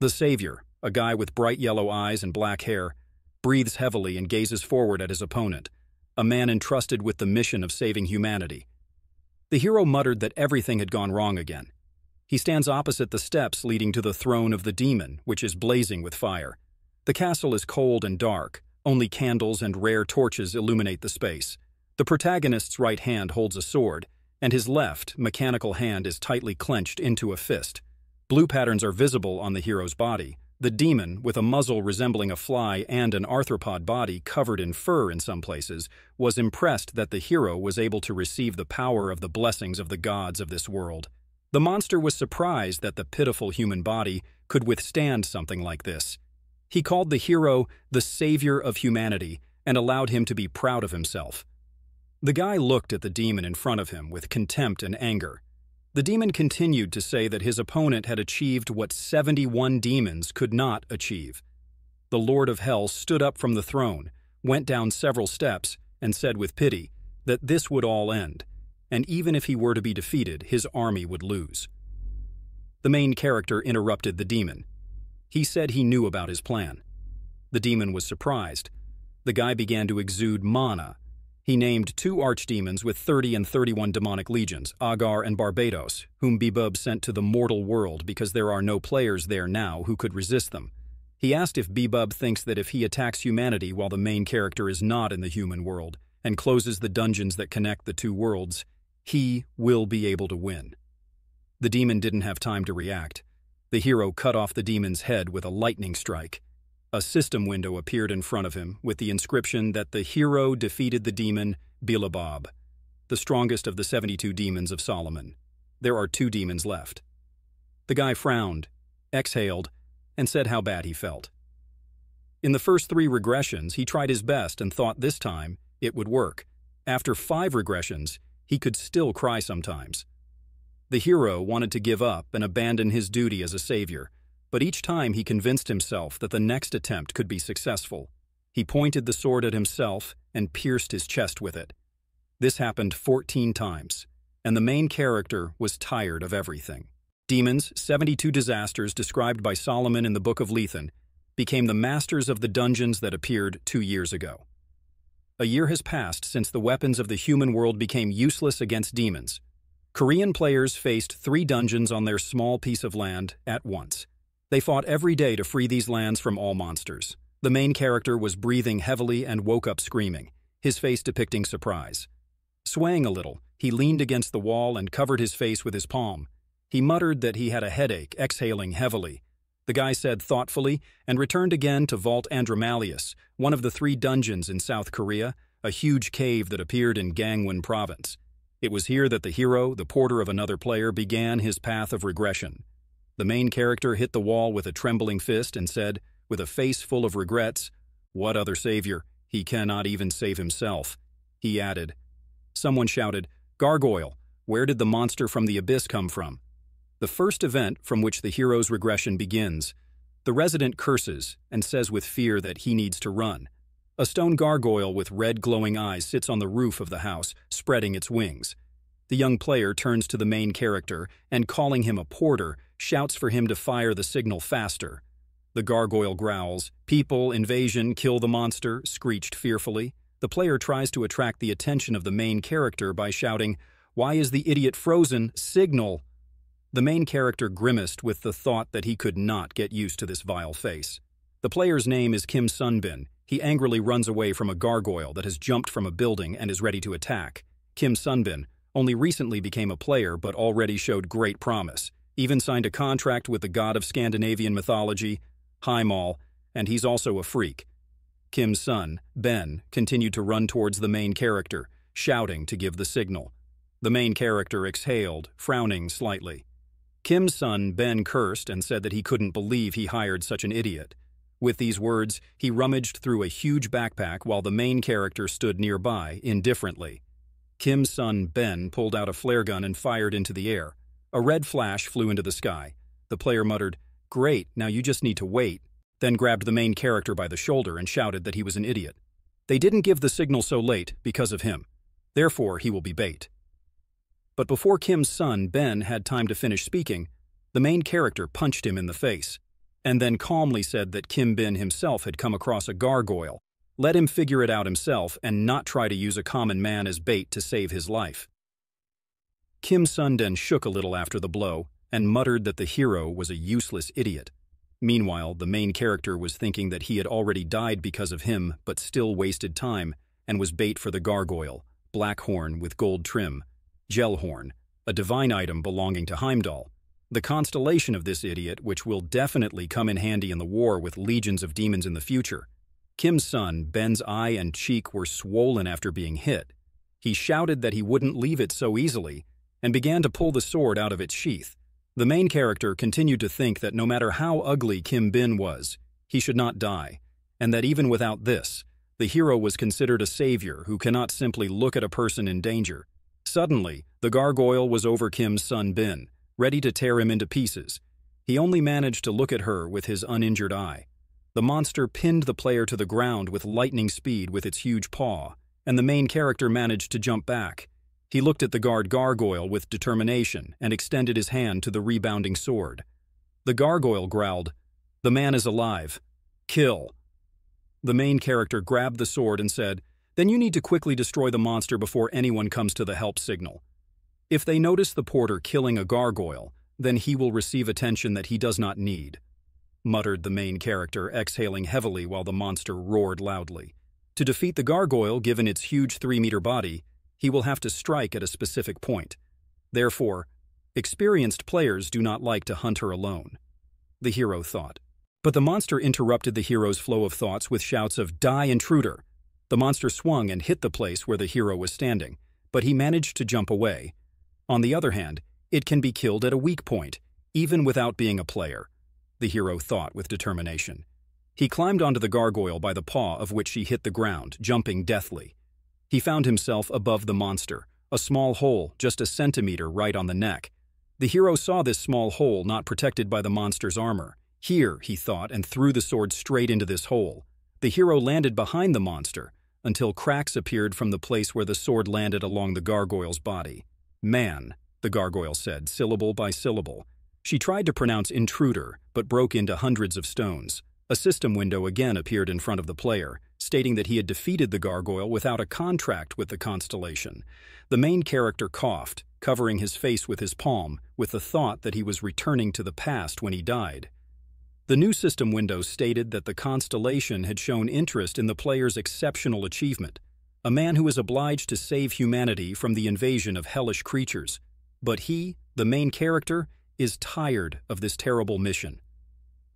The savior, a guy with bright yellow eyes and black hair, breathes heavily and gazes forward at his opponent, a man entrusted with the mission of saving humanity. The hero muttered that everything had gone wrong again. He stands opposite the steps leading to the throne of the demon, which is blazing with fire. The castle is cold and dark, only candles and rare torches illuminate the space. The protagonist's right hand holds a sword, and his left, mechanical hand is tightly clenched into a fist. Blue patterns are visible on the hero's body. The demon, with a muzzle resembling a fly and an arthropod body covered in fur in some places, was impressed that the hero was able to receive the power of the blessings of the gods of this world. The monster was surprised that the pitiful human body could withstand something like this. He called the hero the savior of humanity and allowed him to be proud of himself. The guy looked at the demon in front of him with contempt and anger. The demon continued to say that his opponent had achieved what 71 demons could not achieve. The Lord of Hell stood up from the throne, went down several steps, and said with pity that this would all end and even if he were to be defeated, his army would lose. The main character interrupted the demon. He said he knew about his plan. The demon was surprised. The guy began to exude mana. He named two archdemons with 30 and 31 demonic legions, Agar and Barbatos, whom Bebub sent to the mortal world because there are no players there now who could resist them. He asked if Bebub thinks that if he attacks humanity while the main character is not in the human world, and closes the dungeons that connect the two worlds, he will be able to win. The demon didn't have time to react. The hero cut off the demon's head with a lightning strike. A system window appeared in front of him with the inscription that the hero defeated the demon Beelzebub, the strongest of the 72 demons of Solomon. There are two demons left. The guy frowned, exhaled, and said how bad he felt. In the first three regressions, he tried his best and thought this time it would work. After five regressions, he could still cry sometimes. The hero wanted to give up and abandon his duty as a savior, but each time he convinced himself that the next attempt could be successful. He pointed the sword at himself and pierced his chest with it. This happened 14 times, and the main character was tired of everything. Demons, 72 disasters described by Solomon in the Book of Lethen, became the masters of the dungeons that appeared two years ago. A year has passed since the weapons of the human world became useless against demons. Korean players faced three dungeons on their small piece of land at once. They fought every day to free these lands from all monsters. The main character was breathing heavily and woke up screaming, his face depicting surprise. Swaying a little, he leaned against the wall and covered his face with his palm. He muttered that he had a headache, exhaling heavily. The guy said thoughtfully and returned again to Vault Andromalius, one of the three dungeons in South Korea, a huge cave that appeared in Gangwon province. It was here that the hero, the porter of another player, began his path of regression. The main character hit the wall with a trembling fist and said, with a face full of regrets, What other savior? He cannot even save himself. He added. Someone shouted, Gargoyle, where did the monster from the abyss come from? The first event from which the hero's regression begins. The resident curses and says with fear that he needs to run. A stone gargoyle with red glowing eyes sits on the roof of the house, spreading its wings. The young player turns to the main character and, calling him a porter, shouts for him to fire the signal faster. The gargoyle growls, People, invasion, kill the monster, screeched fearfully. The player tries to attract the attention of the main character by shouting, Why is the idiot frozen? Signal! The main character grimaced with the thought that he could not get used to this vile face. The player's name is Kim Sunbin. He angrily runs away from a gargoyle that has jumped from a building and is ready to attack. Kim Sunbin only recently became a player but already showed great promise, even signed a contract with the god of Scandinavian mythology, Heimdall, and he's also a freak. Kim's son, Ben, continued to run towards the main character, shouting to give the signal. The main character exhaled, frowning slightly. Kim Sunbin, cursed and said that he couldn't believe he hired such an idiot. With these words, he rummaged through a huge backpack while the main character stood nearby, indifferently. Kim Sunbin, pulled out a flare gun and fired into the air. A red flash flew into the sky. The player muttered, Great, now you just need to wait, then grabbed the main character by the shoulder and shouted that he was an idiot. They didn't give the signal so late because of him. Therefore, he will be bait. But before Kim Sunbin, had time to finish speaking, the main character punched him in the face. and then calmly said that Kim Bin himself had come across a gargoyle. Let him figure it out himself and not try to use a common man as bait to save his life. Kim Sun-den shook a little after the blow and muttered that the hero was a useless idiot. Meanwhile, the main character was thinking that he had already died because of him, but still wasted time, and was bait for the gargoyle, black horn with gold trim, Gjallarhorn, a divine item belonging to Heimdall. The constellation of this idiot, which will definitely come in handy in the war with legions of demons in the future. Kim Sunbin's eye and cheek were swollen after being hit. He shouted that he wouldn't leave it so easily, and began to pull the sword out of its sheath. The main character continued to think that no matter how ugly Kim Bin was, he should not die, and that even without this, the hero was considered a savior who cannot simply look at a person in danger. Suddenly, the gargoyle was over Kim Sunbin, ready to tear him into pieces. He only managed to look at her with his uninjured eye. The monster pinned the player to the ground with lightning speed with its huge paw, and the main character managed to jump back. He looked at the guard gargoyle with determination and extended his hand to the rebounding sword. The gargoyle growled, The man is alive. Kill. The main character grabbed the sword and said, Then you need to quickly destroy the monster before anyone comes to the help signal. If they notice the porter killing a gargoyle, then he will receive attention that he does not need, muttered the main character, exhaling heavily while the monster roared loudly. To defeat the gargoyle, given its huge three-meter body, he will have to strike at a specific point. Therefore, experienced players do not like to hunt her alone. The hero thought. But the monster interrupted the hero's flow of thoughts with shouts of, Die, intruder! The monster swung and hit the place where the hero was standing, but he managed to jump away. On the other hand, it can be killed at a weak point, even without being a player, the hero thought with determination. He climbed onto the gargoyle by the paw of which she hit the ground, jumping deathly. He found himself above the monster, a small hole just a centimeter right on the neck. The hero saw this small hole not protected by the monster's armor. Here, he thought, and threw the sword straight into this hole. The hero landed behind the monster until cracks appeared from the place where the sword landed along the gargoyle's body. Man, the gargoyle said, syllable by syllable. She tried to pronounce intruder, but broke into hundreds of stones. A system window again appeared in front of the player stating that he had defeated the gargoyle without a contract with the constellation. The main character coughed, covering his face with his palm, with the thought that he was returning to the past when he died. The new system window stated that the constellation had shown interest in the player's exceptional achievement, a man who is obliged to save humanity from the invasion of hellish creatures. But he, the main character, is tired of this terrible mission.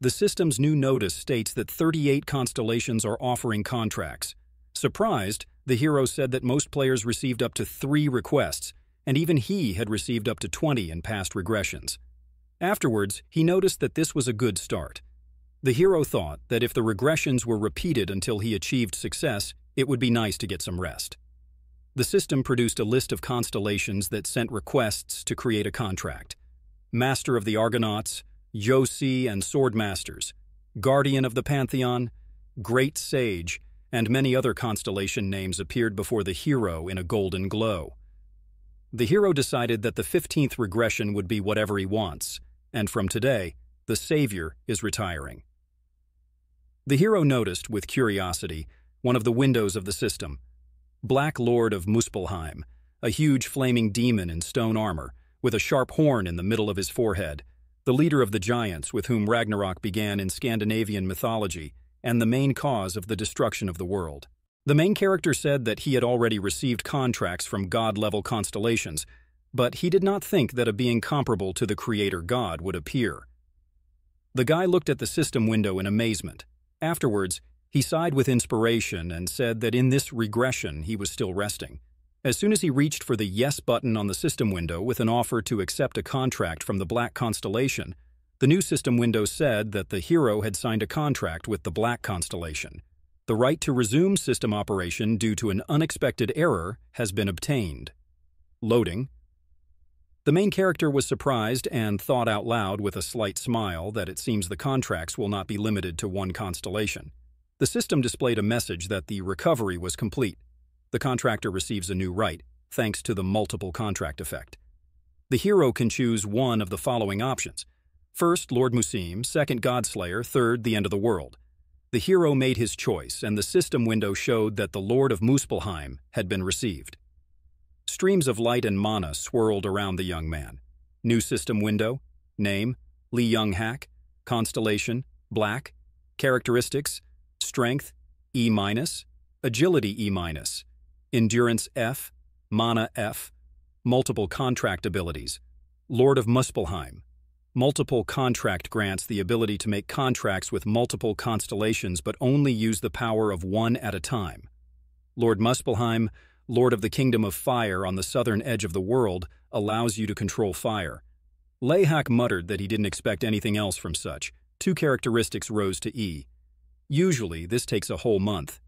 The system's new notice states that 38 constellations are offering contracts. Surprised, the hero said that most players received up to three requests, and even he had received up to 20 in past regressions. Afterwards, he noticed that this was a good start. The hero thought that if the regressions were repeated until he achieved success, it would be nice to get some rest. The system produced a list of constellations that sent requests to create a contract. Master of the Argonauts, Josi and Swordmasters, Guardian of the Pantheon, Great Sage, and many other constellation names appeared before the hero in a golden glow. The hero decided that the 15th regression would be whatever he wants, and from today, the Savior is retiring. The hero noticed, with curiosity, one of the windows of the system. Black Lord of Muspelheim, a huge flaming demon in stone armor, with a sharp horn in the middle of his forehead, the leader of the giants with whom Ragnarok began in Scandinavian mythology, and the main cause of the destruction of the world. The main character said that he had already received contracts from god-level constellations, but he did not think that a being comparable to the creator god would appear. The guy looked at the system window in amazement. Afterwards, he sighed with inspiration and said that in this regression he was still resting. As soon as he reached for the Yes button on the system window with an offer to accept a contract from the Black Constellation, the new system window said that the hero had signed a contract with the Black Constellation. The right to resume system operation due to an unexpected error has been obtained. Loading. The main character was surprised and thought out loud with a slight smile that it seems the contracts will not be limited to one constellation. The system displayed a message that the recovery was complete the contractor receives a new right, thanks to the multiple contract effect. The hero can choose one of the following options. First, Lord Musim, second, Godslayer, third, the end of the world. The hero made his choice, and the system window showed that the Lord of Muspelheim had been received. Streams of light and mana swirled around the young man. New system window, name, Lee Young Hack, constellation, black, characteristics, strength, E-, agility E-, endurance F, mana F, multiple contract abilities, Lord of Muspelheim, Multiple contract grants the ability to make contracts with multiple constellations but only use the power of one at a time. Lord Muspelheim, Lord of the Kingdom of Fire on the southern edge of the world, allows you to control fire. Layhak muttered that he didn't expect anything else from such. Two characteristics rose to E. Usually, this takes a whole month.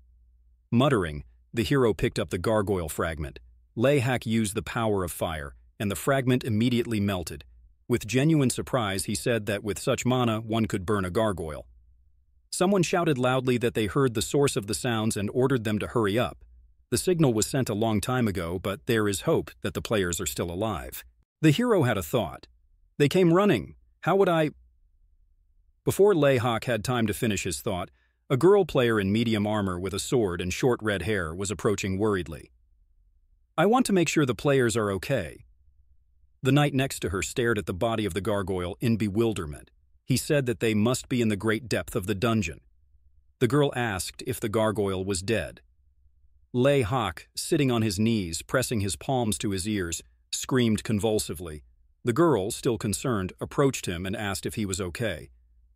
Muttering, the hero picked up the gargoyle fragment. Layhak used the power of fire, and the fragment immediately melted. With genuine surprise, he said that with such mana, one could burn a gargoyle. Someone shouted loudly that they heard the source of the sounds and ordered them to hurry up. The signal was sent a long time ago, but there is hope that the players are still alive. The hero had a thought. They came running. How would I... Before Layhawk had time to finish his thought, a girl player in medium armor with a sword and short red hair was approaching worriedly. I want to make sure the players are okay. The knight next to her stared at the body of the gargoyle in bewilderment. He said that they must be in the great depth of the dungeon. The girl asked if the gargoyle was dead. Lay Hawk, sitting on his knees, pressing his palms to his ears, screamed convulsively. The girl, still concerned, approached him and asked if he was okay.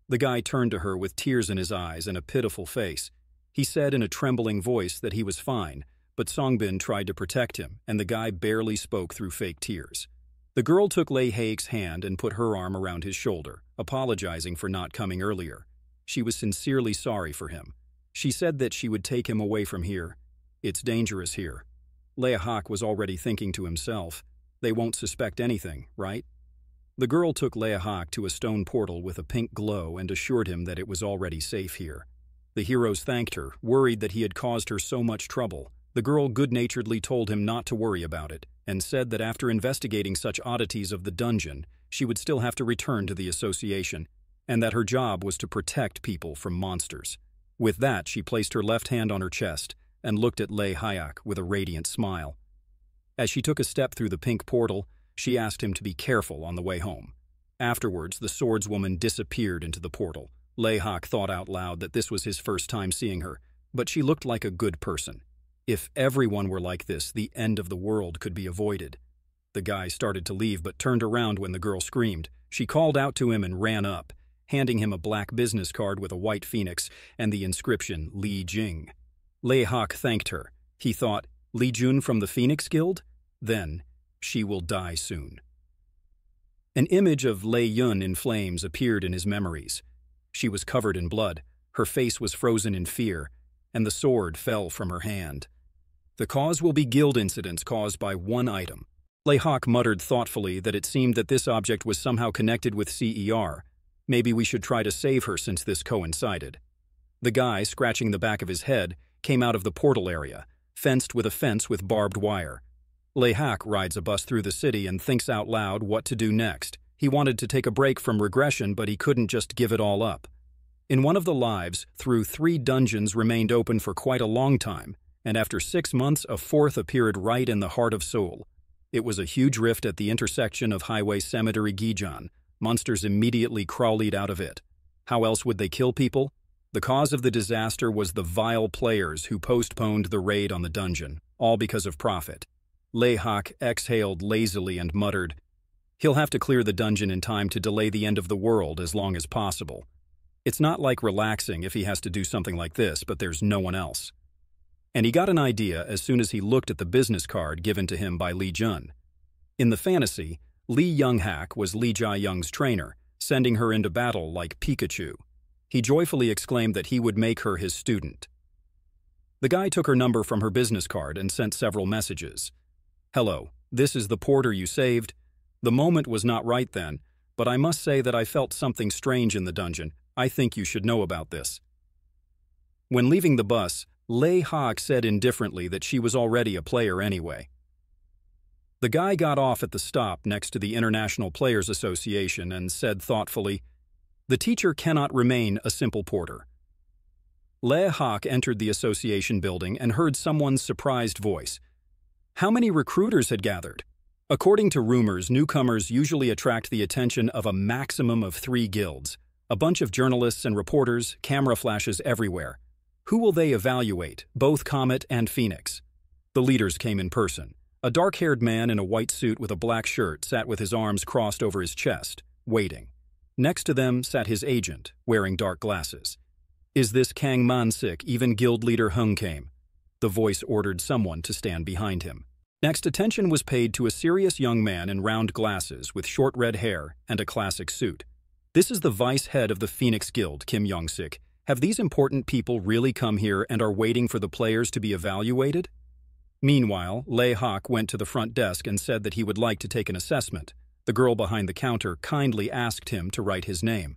The guy turned to her with tears in his eyes and a pitiful face. He said in a trembling voice that he was fine, but Songbin tried to protect him, and the guy barely spoke through fake tears. The girl took Lei Hake's hand and put her arm around his shoulder, apologizing for not coming earlier. She was sincerely sorry for him. She said that she would take him away from here. It's dangerous here. Hawk was already thinking to himself, they won't suspect anything, right? The girl took Hawk to a stone portal with a pink glow and assured him that it was already safe here. The heroes thanked her, worried that he had caused her so much trouble. The girl good-naturedly told him not to worry about it, and said that after investigating such oddities of the dungeon, she would still have to return to the association, and that her job was to protect people from monsters. With that, she placed her left hand on her chest and looked at Lei Hayak with a radiant smile. As she took a step through the pink portal, she asked him to be careful on the way home. Afterwards, the swordswoman disappeared into the portal. Layhawk thought out loud that this was his first time seeing her, but she looked like a good person. If everyone were like this, the end of the world could be avoided. The guy started to leave but turned around when the girl screamed. She called out to him and ran up, handing him a black business card with a white phoenix and the inscription Li Jing. Lei Hawk thanked her. He thought, Li Jun from the Phoenix Guild? Then, she will die soon. An image of Lei Yun in flames appeared in his memories. She was covered in blood, her face was frozen in fear, and the sword fell from her hand. The cause will be guild incidents caused by one item. Layhawk muttered thoughtfully that it seemed that this object was somehow connected with CER. Maybe we should try to save her since this coincided. The guy, scratching the back of his head, came out of the portal area, fenced with a fence with barbed wire. Layhawk rides a bus through the city and thinks out loud what to do next. He wanted to take a break from regression, but he couldn't just give it all up. In one of the lives, through three dungeons remained open for quite a long time, and after six months, a fourth appeared right in the heart of Seoul. It was a huge rift at the intersection of Highway Cemetery Gijon. Monsters immediately crawled out of it. How else would they kill people? The cause of the disaster was the vile players who postponed the raid on the dungeon, all because of profit. Layhawk exhaled lazily and muttered, He'll have to clear the dungeon in time to delay the end of the world as long as possible. It's not like relaxing if he has to do something like this, but there's no one else and he got an idea as soon as he looked at the business card given to him by Li Jun. In the fantasy, Li Younghak was Li Jia Young's trainer, sending her into battle like Pikachu. He joyfully exclaimed that he would make her his student. The guy took her number from her business card and sent several messages. Hello, this is the porter you saved. The moment was not right then, but I must say that I felt something strange in the dungeon. I think you should know about this. When leaving the bus, Lei Hawk said indifferently that she was already a player anyway. The guy got off at the stop next to the International Players Association and said thoughtfully, The teacher cannot remain a simple porter. Le Hawk entered the association building and heard someone's surprised voice. How many recruiters had gathered? According to rumors, newcomers usually attract the attention of a maximum of three guilds. A bunch of journalists and reporters, camera flashes everywhere. Who will they evaluate, both Comet and Phoenix? The leaders came in person. A dark-haired man in a white suit with a black shirt sat with his arms crossed over his chest, waiting. Next to them sat his agent, wearing dark glasses. Is this Kang Man-sik, even guild leader Hung came? The voice ordered someone to stand behind him. Next, attention was paid to a serious young man in round glasses with short red hair and a classic suit. This is the vice head of the Phoenix Guild, Kim Young-sik. Have these important people really come here and are waiting for the players to be evaluated? Meanwhile, Lei Hawk went to the front desk and said that he would like to take an assessment. The girl behind the counter kindly asked him to write his name.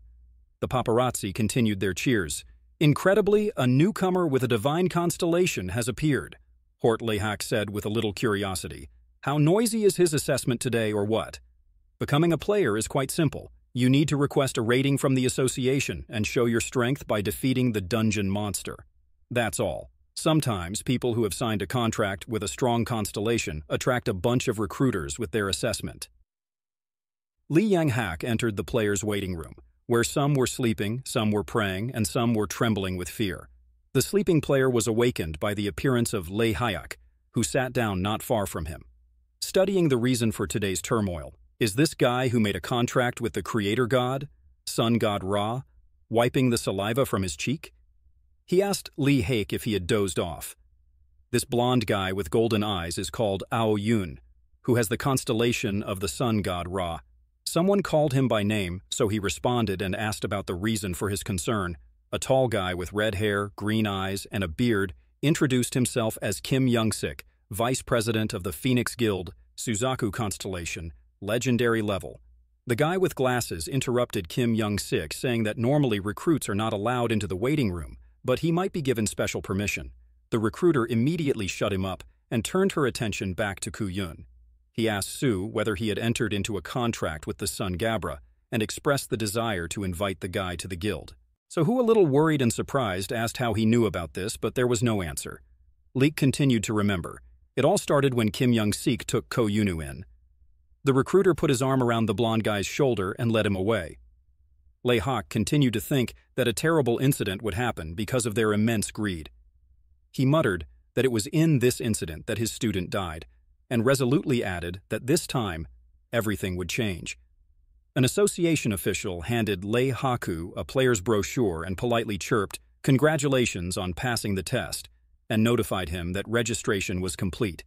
The paparazzi continued their cheers. Incredibly, a newcomer with a divine constellation has appeared, Hort Lehak said with a little curiosity. How noisy is his assessment today or what? Becoming a player is quite simple. You need to request a rating from the association and show your strength by defeating the dungeon monster. That's all. Sometimes people who have signed a contract with a strong constellation attract a bunch of recruiters with their assessment. Li Yang Hak entered the players' waiting room where some were sleeping, some were praying, and some were trembling with fear. The sleeping player was awakened by the appearance of Lei Hayak, who sat down not far from him. Studying the reason for today's turmoil, is this guy who made a contract with the creator god, sun god Ra, wiping the saliva from his cheek? He asked Li Hake if he had dozed off. This blond guy with golden eyes is called Ao Yun, who has the constellation of the sun god Ra, Someone called him by name, so he responded and asked about the reason for his concern. A tall guy with red hair, green eyes, and a beard introduced himself as Kim Young-sik, vice president of the Phoenix Guild, Suzaku Constellation, legendary level. The guy with glasses interrupted Kim Young-sik, saying that normally recruits are not allowed into the waiting room, but he might be given special permission. The recruiter immediately shut him up and turned her attention back to Ku Yun. He asked Su whether he had entered into a contract with the sun god Ra and expressed the desire to invite the guy to the guild. So Hu, a little worried and surprised, asked how he knew about this, but there was no answer. Leek continued to remember. It all started when Kim Young-sik took Ko Yunu in. The recruiter put his arm around the blond guy's shoulder and led him away. Lei Hawk continued to think that a terrible incident would happen because of their immense greed. He muttered that it was in this incident that his student died, and resolutely added that this time, everything would change. An association official handed Lei Haku a player's brochure and politely chirped, Congratulations on passing the test, and notified him that registration was complete.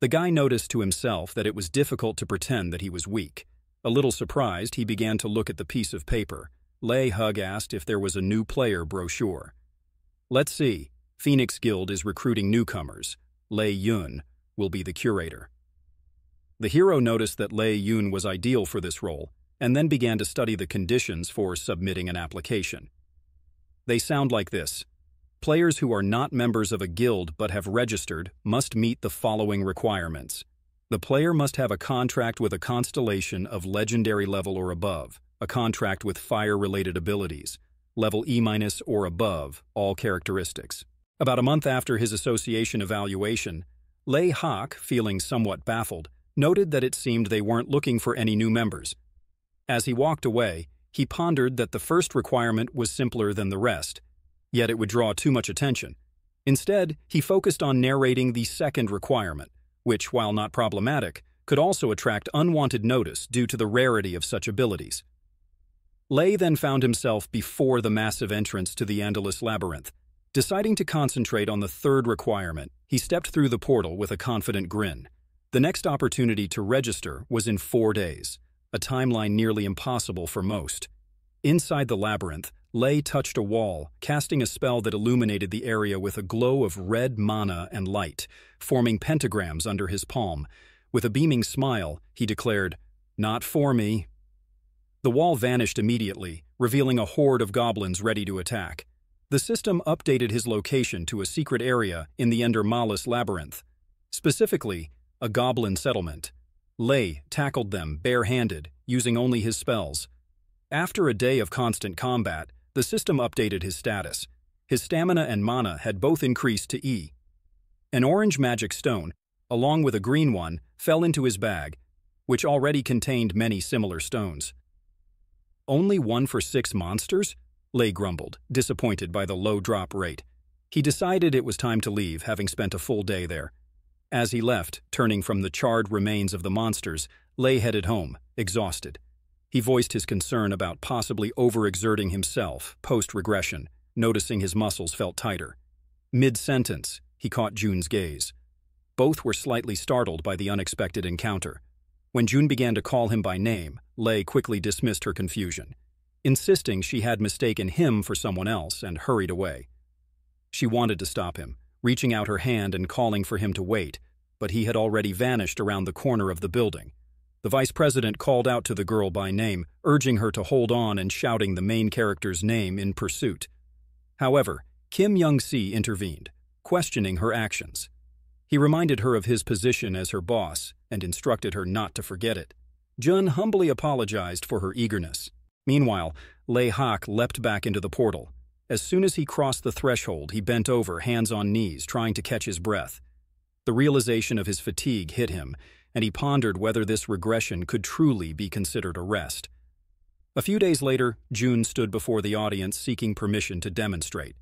The guy noticed to himself that it was difficult to pretend that he was weak. A little surprised, he began to look at the piece of paper. Lei Hug asked if there was a new player brochure. Let's see. Phoenix Guild is recruiting newcomers. Lei Yun, will be the curator. The hero noticed that Lei Yun was ideal for this role and then began to study the conditions for submitting an application. They sound like this. Players who are not members of a guild but have registered must meet the following requirements. The player must have a contract with a constellation of legendary level or above, a contract with fire-related abilities, level E- or above, all characteristics. About a month after his association evaluation, Lei Hawk, feeling somewhat baffled, noted that it seemed they weren't looking for any new members. As he walked away, he pondered that the first requirement was simpler than the rest, yet it would draw too much attention. Instead, he focused on narrating the second requirement, which, while not problematic, could also attract unwanted notice due to the rarity of such abilities. Lei then found himself before the massive entrance to the Andromalius Labyrinth, Deciding to concentrate on the third requirement, he stepped through the portal with a confident grin. The next opportunity to register was in four days, a timeline nearly impossible for most. Inside the labyrinth, Lei touched a wall, casting a spell that illuminated the area with a glow of red mana and light, forming pentagrams under his palm. With a beaming smile, he declared, Not for me. The wall vanished immediately, revealing a horde of goblins ready to attack. The system updated his location to a secret area in the Andromalius labyrinth, specifically, a goblin settlement. Lei tackled them bare-handed, using only his spells. After a day of constant combat, the system updated his status. His stamina and mana had both increased to E. An orange magic stone, along with a green one, fell into his bag, which already contained many similar stones. Only one for six monsters? Lei grumbled, disappointed by the low drop rate. He decided it was time to leave, having spent a full day there. As he left, turning from the charred remains of the monsters, Lei headed home, exhausted. He voiced his concern about possibly overexerting himself post-regression, noticing his muscles felt tighter. Mid-sentence, he caught June's gaze. Both were slightly startled by the unexpected encounter. When June began to call him by name, Lei quickly dismissed her confusion, insisting she had mistaken him for someone else and hurried away. She wanted to stop him, reaching out her hand and calling for him to wait, but he had already vanished around the corner of the building. The vice president called out to the girl by name, urging her to hold on and shouting the main character's name in pursuit. However, Kim Young-si intervened, questioning her actions. He reminded her of his position as her boss and instructed her not to forget it. Jun humbly apologized for her eagerness. Meanwhile, Lei Hak leapt back into the portal. As soon as he crossed the threshold, he bent over, hands on knees, trying to catch his breath. The realization of his fatigue hit him, and he pondered whether this regression could truly be considered a rest. A few days later, June stood before the audience seeking permission to demonstrate.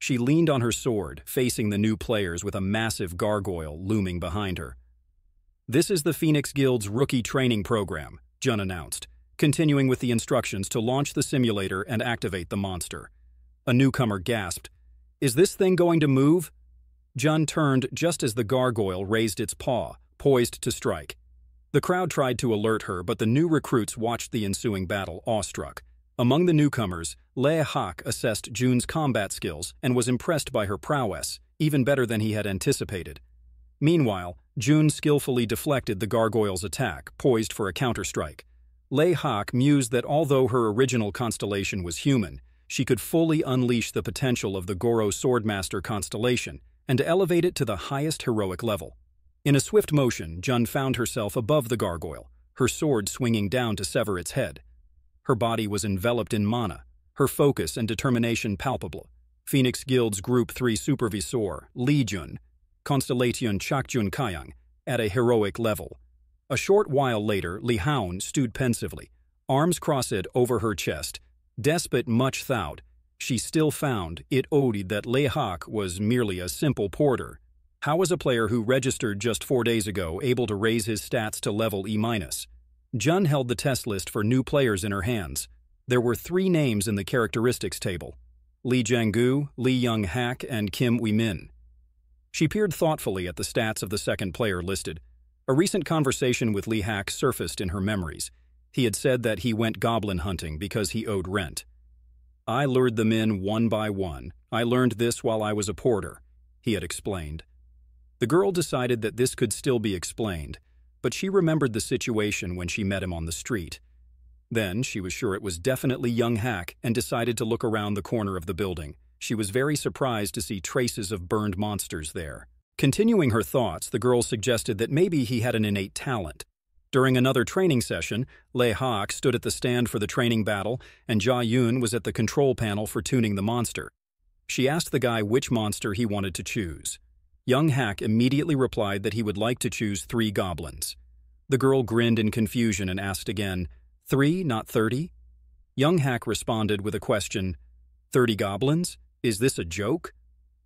She leaned on her sword, facing the new players with a massive gargoyle looming behind her. This is the Phoenix Guild's rookie training program, Jun announced, continuing with the instructions to launch the simulator and activate the monster. A newcomer gasped, Is this thing going to move? Jun turned just as the gargoyle raised its paw, poised to strike. The crowd tried to alert her, but the new recruits watched the ensuing battle, awestruck. Among the newcomers, Lei Hak assessed June's combat skills and was impressed by her prowess, even better than he had anticipated. Meanwhile, June skillfully deflected the gargoyle's attack, poised for a counterstrike. Lei Hak mused that although her original constellation was human, she could fully unleash the potential of the Goro Swordmaster constellation and elevate it to the highest heroic level. In a swift motion, Jun found herself above the gargoyle, her sword swinging down to sever its head. Her body was enveloped in mana, her focus and determination palpable. Phoenix Guild's Group 3 Supervisor, Li Jun, Constellation Chakjun Kayang, at a heroic level. A short while later, Li Haun stood pensively, arms crossed over her chest. Despite much thought, she still found it odied that Lei Hak was merely a simple porter. How was a player who registered just four days ago able to raise his stats to level E-? Jun held the test list for new players in her hands. There were three names in the characteristics table, Li Jianggu, Li Young Hak, and Kim Min. She peered thoughtfully at the stats of the second player listed. A recent conversation with Li Hak surfaced in her memories. He had said that he went goblin hunting because he owed rent. I lured them in one by one. I learned this while I was a porter, he had explained. The girl decided that this could still be explained, but she remembered the situation when she met him on the street. Then she was sure it was definitely young Hack and decided to look around the corner of the building. She was very surprised to see traces of burned monsters there. Continuing her thoughts, the girl suggested that maybe he had an innate talent. During another training session, Lei Hak stood at the stand for the training battle, and Jia Yun was at the control panel for tuning the monster. She asked the guy which monster he wanted to choose. Young Hak immediately replied that he would like to choose three goblins. The girl grinned in confusion and asked again, Three, not thirty? Young Hak responded with a question, Thirty goblins? Is this a joke?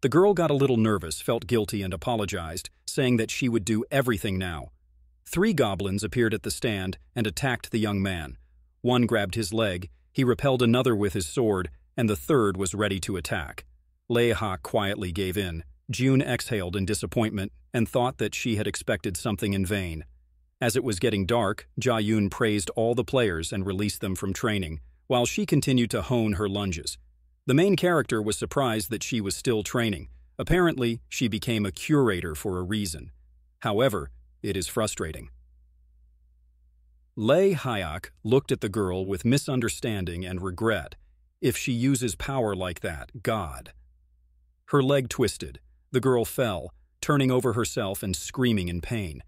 The girl got a little nervous, felt guilty, and apologized, saying that she would do everything now. Three goblins appeared at the stand and attacked the young man. One grabbed his leg, he repelled another with his sword, and the third was ready to attack. Lei Hak quietly gave in. June exhaled in disappointment and thought that she had expected something in vain. As it was getting dark, Jia Yun praised all the players and released them from training, while she continued to hone her lunges. The main character was surprised that she was still training. Apparently, she became a curator for a reason. However, it is frustrating. Lei Hyak looked at the girl with misunderstanding and regret. If she uses power like that, God. Her leg twisted, the girl fell, turning over herself and screaming in pain.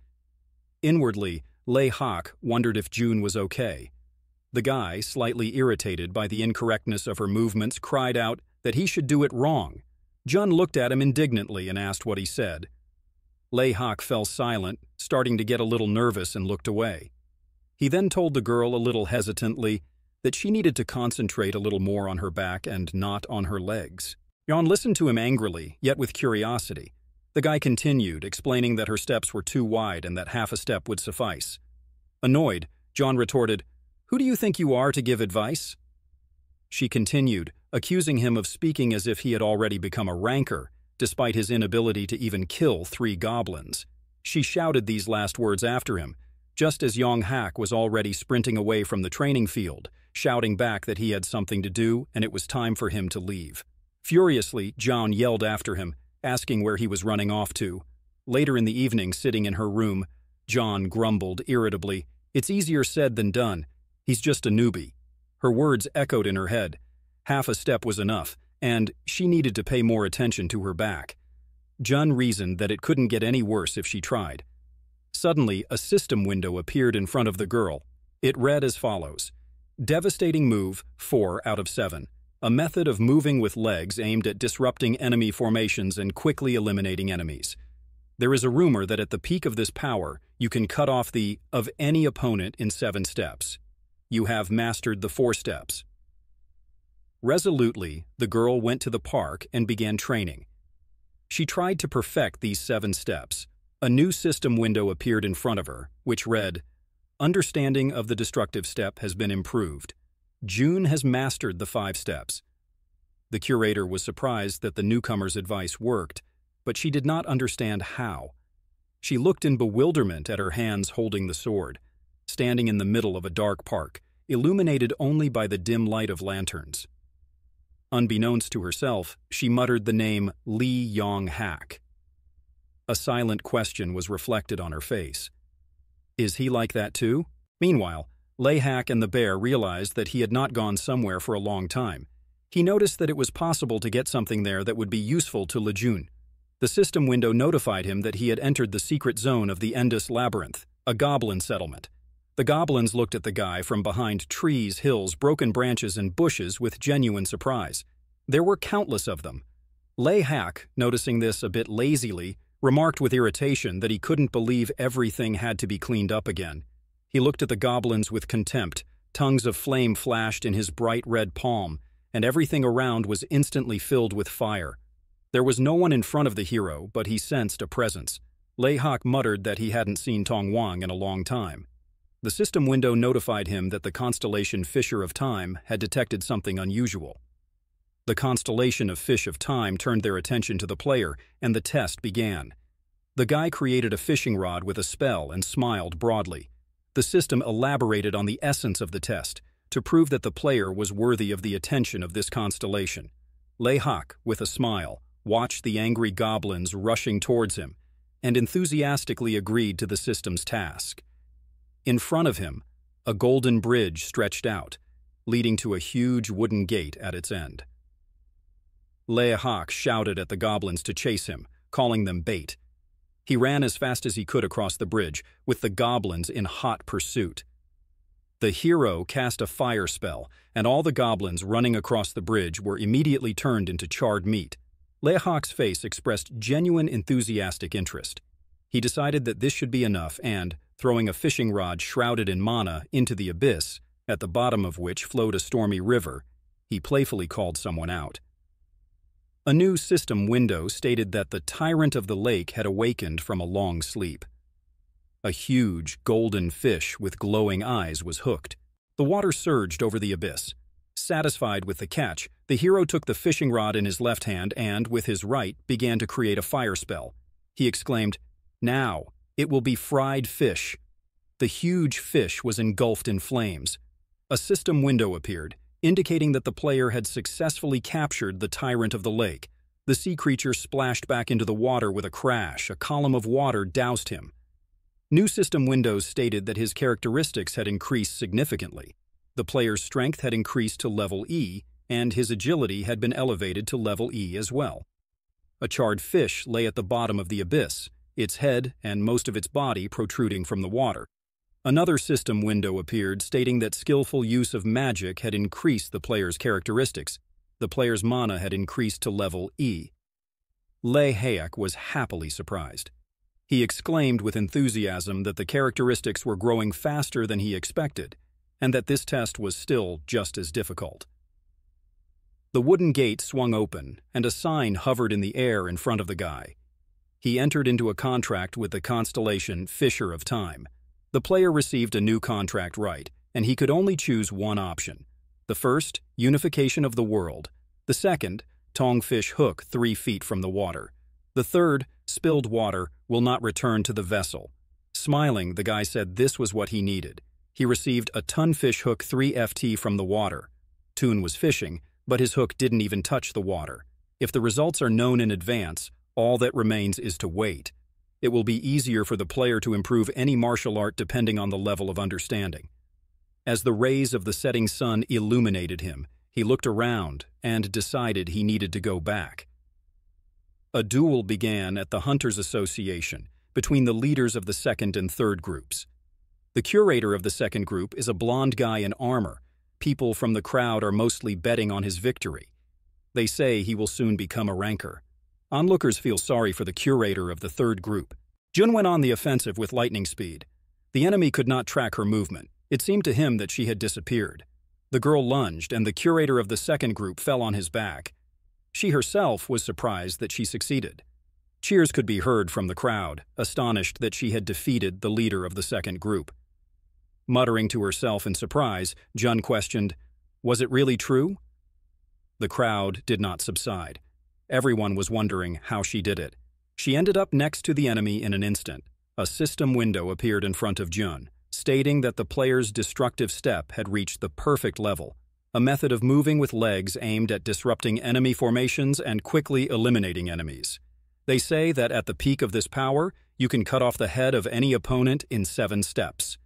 Inwardly, Lei Hawk wondered if June was okay. The guy, slightly irritated by the incorrectness of her movements, cried out that he should do it wrong. Jun looked at him indignantly and asked what he said. Lei Hawk fell silent, starting to get a little nervous and looked away. He then told the girl a little hesitantly that she needed to concentrate a little more on her back and not on her legs. Jan listened to him angrily, yet with curiosity. The guy continued, explaining that her steps were too wide and that half a step would suffice. Annoyed, John retorted, Who do you think you are to give advice? She continued, accusing him of speaking as if he had already become a ranker, despite his inability to even kill three goblins. She shouted these last words after him, just as Yong Hak was already sprinting away from the training field, shouting back that he had something to do and it was time for him to leave. Furiously, John yelled after him, asking where he was running off to. Later in the evening, sitting in her room, John grumbled irritably, It's easier said than done. He's just a newbie. Her words echoed in her head. Half a step was enough, and she needed to pay more attention to her back. Jun reasoned that it couldn't get any worse if she tried. Suddenly, a system window appeared in front of the girl. It read as follows Devastating move, 4 out of 7. A method of moving with legs aimed at disrupting enemy formations and quickly eliminating enemies. There is a rumor that at the peak of this power, you can cut off the of any opponent in seven steps. You have mastered the four steps. Resolutely, the girl went to the park and began training. She tried to perfect these seven steps. A new system window appeared in front of her, which read, Understanding of the destructive step has been improved. June has mastered the five steps. The curator was surprised that the newcomer's advice worked, but she did not understand how. She looked in bewilderment at her hands holding the sword, standing in the middle of a dark park, illuminated only by the dim light of lanterns. Unbeknownst to herself, she muttered the name Lee Yong Hak. A silent question was reflected on her face. Is he like that too? Meanwhile, Layhack and the bear realized that he had not gone somewhere for a long time. He noticed that it was possible to get something there that would be useful to Lejun. The system window notified him that he had entered the secret zone of the Endus Labyrinth, a goblin settlement. The goblins looked at the guy from behind trees, hills, broken branches, and bushes with genuine surprise. There were countless of them. Layhack, noticing this a bit lazily, remarked with irritation that he couldn't believe everything had to be cleaned up again. He looked at the goblins with contempt, tongues of flame flashed in his bright red palm, and everything around was instantly filled with fire. There was no one in front of the hero, but he sensed a presence. Layhawk muttered that he hadn't seen Tong Wang in a long time. The system window notified him that the constellation Fisher of Time had detected something unusual. The constellation of Fish of Time turned their attention to the player, and the test began. The guy created a fishing rod with a spell and smiled broadly. The system elaborated on the essence of the test to prove that the player was worthy of the attention of this constellation. Lehak, with a smile, watched the angry goblins rushing towards him and enthusiastically agreed to the system's task. In front of him, a golden bridge stretched out, leading to a huge wooden gate at its end. Hawk shouted at the goblins to chase him, calling them bait. He ran as fast as he could across the bridge, with the goblins in hot pursuit. The hero cast a fire spell, and all the goblins running across the bridge were immediately turned into charred meat. Hawk's face expressed genuine enthusiastic interest. He decided that this should be enough and, throwing a fishing rod shrouded in mana into the abyss, at the bottom of which flowed a stormy river, he playfully called someone out. A new system window stated that the tyrant of the lake had awakened from a long sleep. A huge, golden fish with glowing eyes was hooked. The water surged over the abyss. Satisfied with the catch, the hero took the fishing rod in his left hand and, with his right, began to create a fire spell. He exclaimed, Now, it will be fried fish. The huge fish was engulfed in flames. A system window appeared, indicating that the player had successfully captured the tyrant of the lake. The sea creature splashed back into the water with a crash. A column of water doused him. New system windows stated that his characteristics had increased significantly. The player's strength had increased to level E, and his agility had been elevated to level E as well. A charred fish lay at the bottom of the abyss, its head and most of its body protruding from the water. Another system window appeared stating that skillful use of magic had increased the player's characteristics. The player's mana had increased to level E. Lei Hayak was happily surprised. He exclaimed with enthusiasm that the characteristics were growing faster than he expected, and that this test was still just as difficult. The wooden gate swung open, and a sign hovered in the air in front of the guy. He entered into a contract with the constellation Fisher of Time. The player received a new contract right, and he could only choose one option. The first, unification of the world. The second, tongfish hook three feet from the water. The third, spilled water, will not return to the vessel. Smiling, the guy said this was what he needed. He received a tonfish hook 3 FT from the water. Toon was fishing, but his hook didn't even touch the water. If the results are known in advance, all that remains is to wait. It will be easier for the player to improve any martial art depending on the level of understanding. As the rays of the setting sun illuminated him, he looked around and decided he needed to go back. A duel began at the Hunters Association between the leaders of the second and third groups. The curator of the second group is a blond guy in armor. People from the crowd are mostly betting on his victory. They say he will soon become a ranker. Onlookers feel sorry for the curator of the third group. Jun went on the offensive with lightning speed. The enemy could not track her movement. It seemed to him that she had disappeared. The girl lunged, and the curator of the second group fell on his back. She herself was surprised that she succeeded. Cheers could be heard from the crowd, astonished that she had defeated the leader of the second group. Muttering to herself in surprise, Jun questioned, Was it really true? The crowd did not subside. Everyone was wondering how she did it. She ended up next to the enemy in an instant. A system window appeared in front of Jun, stating that the player's destructive step had reached the perfect level, a method of moving with legs aimed at disrupting enemy formations and quickly eliminating enemies. They say that at the peak of this power, you can cut off the head of any opponent in seven steps.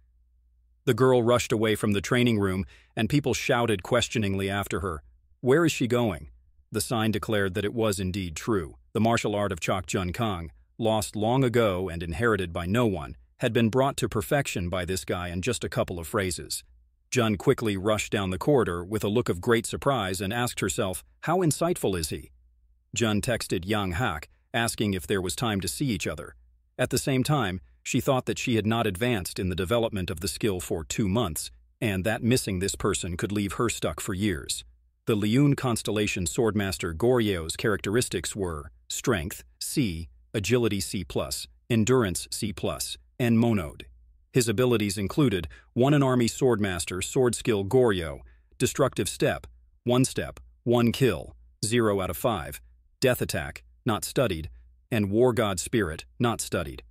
The girl rushed away from the training room, and people shouted questioningly after her. Where is she going? The sign declared that it was indeed true. The martial art of Chok Jun Kang, lost long ago and inherited by no one, had been brought to perfection by this guy in just a couple of phrases. Jun quickly rushed down the corridor with a look of great surprise and asked herself, how insightful is he? Jun texted Yang Hak, asking if there was time to see each other. At the same time, she thought that she had not advanced in the development of the skill for two months, and that missing this person could leave her stuck for years. The Liun constellation swordmaster Goryeo's characteristics were Strength, C, Agility C+, Endurance C+, and Monode. His abilities included One an Army Swordmaster Sword Skill Goryeo, Destructive Step, One Step, One Kill, 0 out of 5, Death Attack, not studied, and War God Spirit, not studied.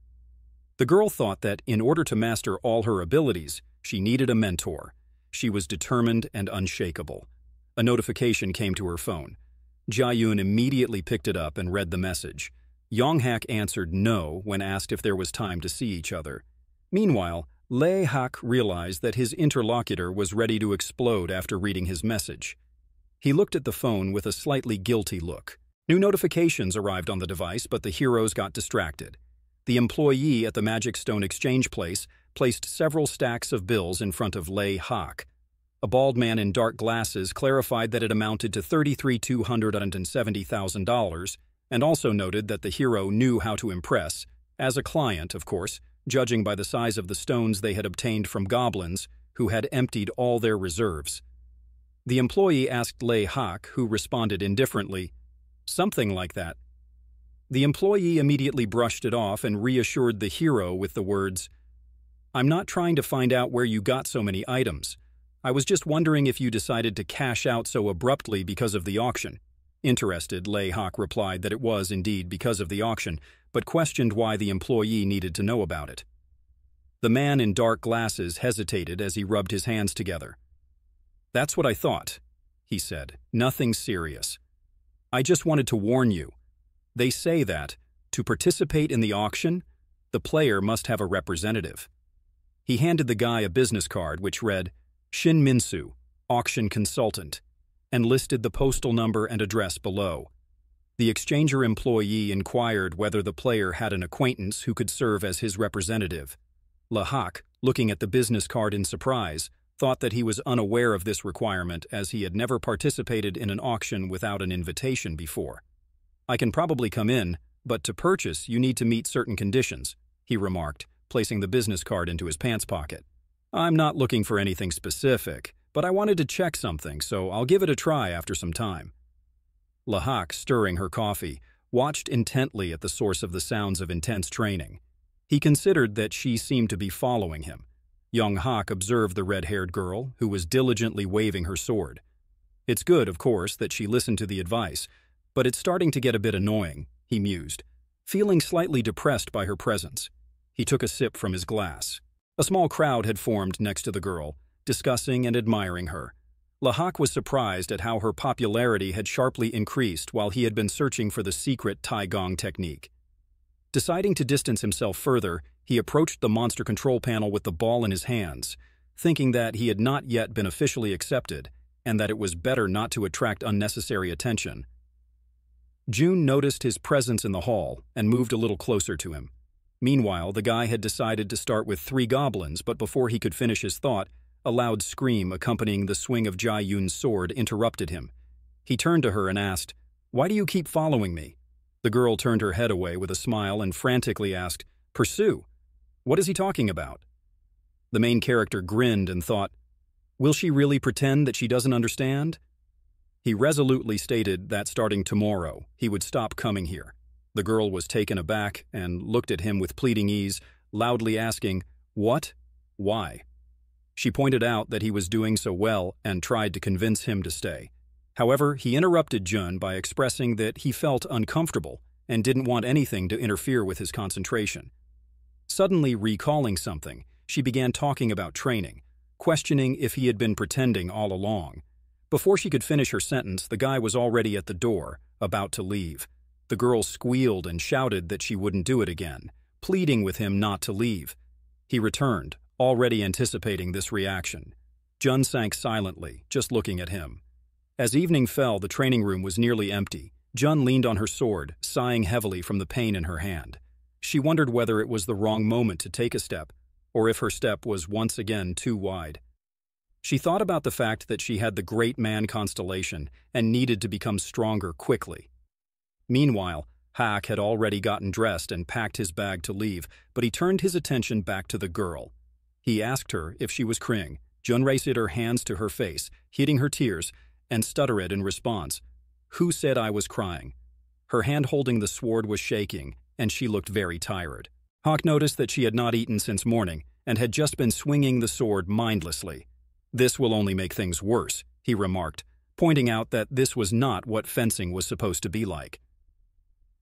The girl thought that in order to master all her abilities, she needed a mentor. She was determined and unshakable. A notification came to her phone. Jia-Yun immediately picked it up and read the message. Yonghak answered no when asked if there was time to see each other. Meanwhile, Lei Hak realized that his interlocutor was ready to explode after reading his message. He looked at the phone with a slightly guilty look. New notifications arrived on the device, but the heroes got distracted. The employee at the Magic Stone Exchange Place placed several stacks of bills in front of Lei Hak. A bald man in dark glasses clarified that it amounted to $33,270,000 and also noted that the hero knew how to impress, as a client, of course, judging by the size of the stones they had obtained from goblins who had emptied all their reserves. The employee asked Lei Hak, who responded indifferently, Something like that. The employee immediately brushed it off and reassured the hero with the words, I'm not trying to find out where you got so many items. I was just wondering if you decided to cash out so abruptly because of the auction. Interested, Lei Hak replied that it was indeed because of the auction, but questioned why the employee needed to know about it. The man in dark glasses hesitated as he rubbed his hands together. That's what I thought, he said. Nothing serious. I just wanted to warn you. They say that, to participate in the auction, the player must have a representative. He handed the guy a business card which read, Shin Minsu, auction consultant, and listed the postal number and address below. The exchanger employee inquired whether the player had an acquaintance who could serve as his representative. Lahak, looking at the business card in surprise, thought that he was unaware of this requirement as he had never participated in an auction without an invitation before. I can probably come in, but to purchase you need to meet certain conditions, he remarked, placing the business card into his pants pocket. I'm not looking for anything specific, but I wanted to check something, so I'll give it a try after some time. Lahak, stirring her coffee, watched intently at the source of the sounds of intense training. He considered that she seemed to be following him. Young Hak observed the red-haired girl, who was diligently waving her sword. It's good, of course, that she listened to the advice, but it's starting to get a bit annoying, he mused, feeling slightly depressed by her presence. He took a sip from his glass. A small crowd had formed next to the girl, discussing and admiring her. Lahak was surprised at how her popularity had sharply increased while he had been searching for the secret Tai Gong technique. Deciding to distance himself further, he approached the monster control panel with the ball in his hands, thinking that he had not yet been officially accepted and that it was better not to attract unnecessary attention. June noticed his presence in the hall and moved a little closer to him. Meanwhile, the guy had decided to start with three goblins, but before he could finish his thought, a loud scream accompanying the swing of Jai Yun's sword interrupted him. He turned to her and asked, Why do you keep following me? The girl turned her head away with a smile and frantically asked, Pursue? What is he talking about? The main character grinned and thought, Will she really pretend that she doesn't understand? He resolutely stated that starting tomorrow, he would stop coming here. The girl was taken aback and looked at him with pleading ease, loudly asking, What? Why? She pointed out that he was doing so well and tried to convince him to stay. However, he interrupted Jun by expressing that he felt uncomfortable and didn't want anything to interfere with his concentration. Suddenly recalling something, she began talking about training, questioning if he had been pretending all along. Before she could finish her sentence, the guy was already at the door, about to leave. The girl squealed and shouted that she wouldn't do it again, pleading with him not to leave. He returned, already anticipating this reaction. Jun sank silently, just looking at him. As evening fell, the training room was nearly empty. Jun leaned on her sword, sighing heavily from the pain in her hand. She wondered whether it was the wrong moment to take a step, or if her step was once again too wide. She thought about the fact that she had the great man constellation and needed to become stronger quickly. Meanwhile, Hak had already gotten dressed and packed his bag to leave, but he turned his attention back to the girl. He asked her if she was crying. Jun raised her hands to her face, hiding her tears, and stuttered in response. Who said I was crying? Her hand holding the sword was shaking, and she looked very tired. Hak noticed that she had not eaten since morning and had just been swinging the sword mindlessly. This will only make things worse, he remarked, pointing out that this was not what fencing was supposed to be like.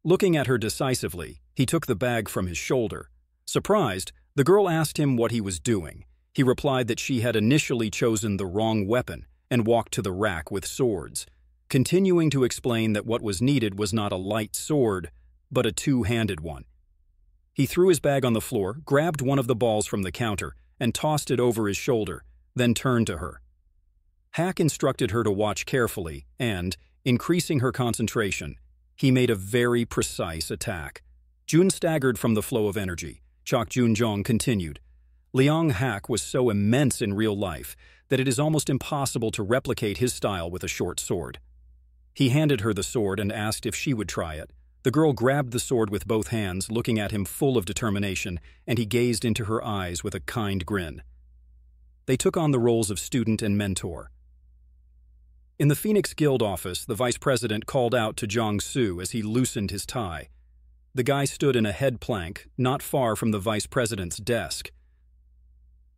Looking at her decisively, he took the bag from his shoulder. Surprised, the girl asked him what he was doing. He replied that she had initially chosen the wrong weapon and walked to the rack with swords, continuing to explain that what was needed was not a light sword, but a two-handed one. He threw his bag on the floor, grabbed one of the balls from the counter, and tossed it over his shoulder, then turned to her. Hack instructed her to watch carefully, and, increasing her concentration, he made a very precise attack. Jun staggered from the flow of energy, Chok Junjong continued. Liang Hak was so immense in real life that it is almost impossible to replicate his style with a short sword. He handed her the sword and asked if she would try it. The girl grabbed the sword with both hands, looking at him full of determination, and he gazed into her eyes with a kind grin. They took on the roles of student and mentor. In the Phoenix Guild office, the vice president called out to Jiang Su as he loosened his tie. The guy stood in a head plank, not far from the vice president's desk.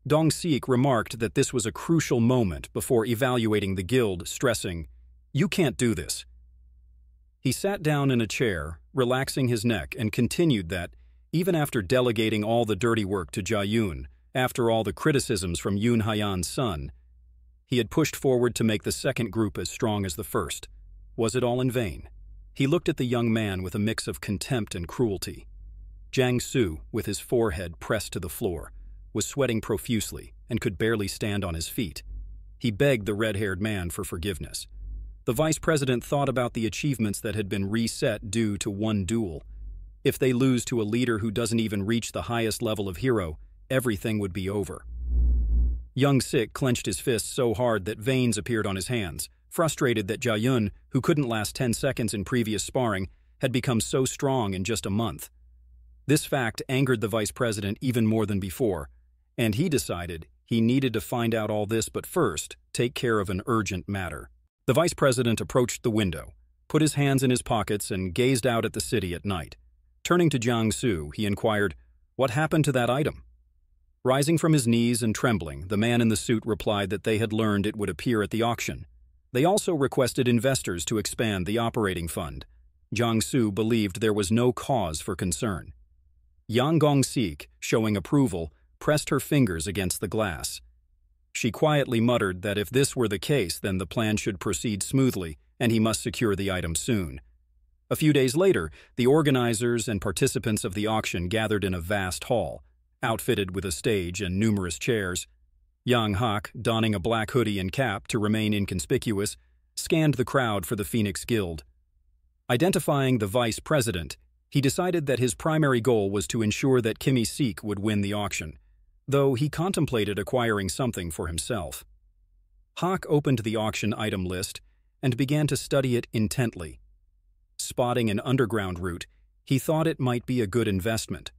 Dong Sik remarked that this was a crucial moment before evaluating the guild, stressing, You can't do this. He sat down in a chair, relaxing his neck, and continued that, even after delegating all the dirty work to Jia Yun, after all the criticisms from Yun Haiyan's son, he had pushed forward to make the second group as strong as the first. Was it all in vain? He looked at the young man with a mix of contempt and cruelty. Jiang Su, with his forehead pressed to the floor, was sweating profusely and could barely stand on his feet. He begged the red-haired man for forgiveness. The vice president thought about the achievements that had been reset due to one duel. If they lose to a leader who doesn't even reach the highest level of hero, everything would be over. Young Sik clenched his fists so hard that veins appeared on his hands, frustrated that Jia Yun, who couldn't last 10 seconds in previous sparring, had become so strong in just a month. This fact angered the vice president even more than before, and he decided he needed to find out all this but first take care of an urgent matter. The vice president approached the window, put his hands in his pockets, and gazed out at the city at night. Turning to Jiang Su, he inquired, What happened to that item? Rising from his knees and trembling, the man in the suit replied that they had learned it would appear at the auction. They also requested investors to expand the operating fund. Jiang Su believed there was no cause for concern. Yang Gong-sik, showing approval, pressed her fingers against the glass. She quietly muttered that if this were the case, then the plan should proceed smoothly, and he must secure the item soon. A few days later, the organizers and participants of the auction gathered in a vast hall, outfitted with a stage and numerous chairs. Young Hak, donning a black hoodie and cap to remain inconspicuous, scanned the crowd for the Phoenix Guild. Identifying the vice president, he decided that his primary goal was to ensure that Kimmy Seek would win the auction though he contemplated acquiring something for himself. Hawk opened the auction item list and began to study it intently. Spotting an underground route, he thought it might be a good investment.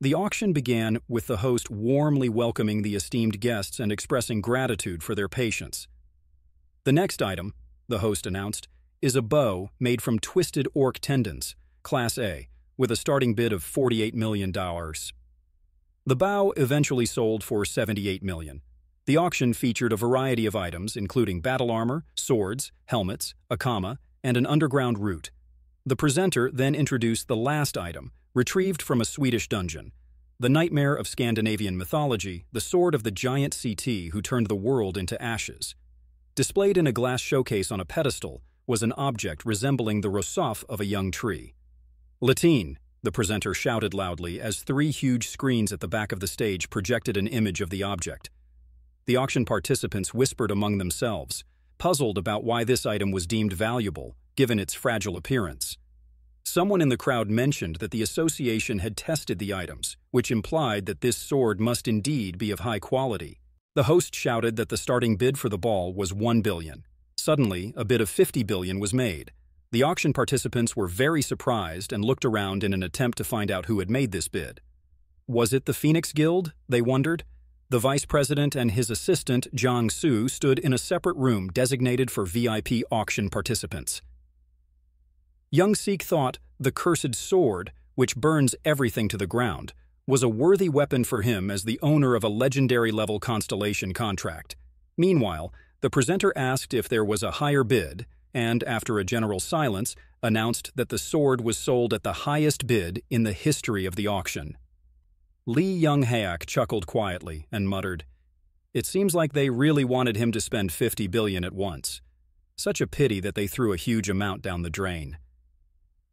The auction began with the host warmly welcoming the esteemed guests and expressing gratitude for their patience. The next item, the host announced, is a bow made from twisted orc tendons, Class A, with a starting bid of $48 million. The bow eventually sold for 78 million. The auction featured a variety of items, including battle armor, swords, helmets, a kama, and an underground route. The presenter then introduced the last item, retrieved from a Swedish dungeon. The nightmare of Scandinavian mythology, the sword of the giant CT who turned the world into ashes. Displayed in a glass showcase on a pedestal was an object resembling the rosaf of a young tree. Latine, the presenter shouted loudly as three huge screens at the back of the stage projected an image of the object. The auction participants whispered among themselves, puzzled about why this item was deemed valuable, given its fragile appearance. Someone in the crowd mentioned that the association had tested the items, which implied that this sword must indeed be of high quality. The host shouted that the starting bid for the ball was 1 billion. Suddenly, a bid of 50 billion was made. The auction participants were very surprised and looked around in an attempt to find out who had made this bid. Was it the Phoenix Guild? They wondered. The vice president and his assistant, Jiang Su, stood in a separate room designated for VIP auction participants. Young Sik thought the cursed sword, which burns everything to the ground, was a worthy weapon for him as the owner of a legendary level constellation contract. Meanwhile, the presenter asked if there was a higher bid, and, after a general silence, announced that the sword was sold at the highest bid in the history of the auction. Lee Young Hayak chuckled quietly and muttered, It seems like they really wanted him to spend 50 billion at once. Such a pity that they threw a huge amount down the drain.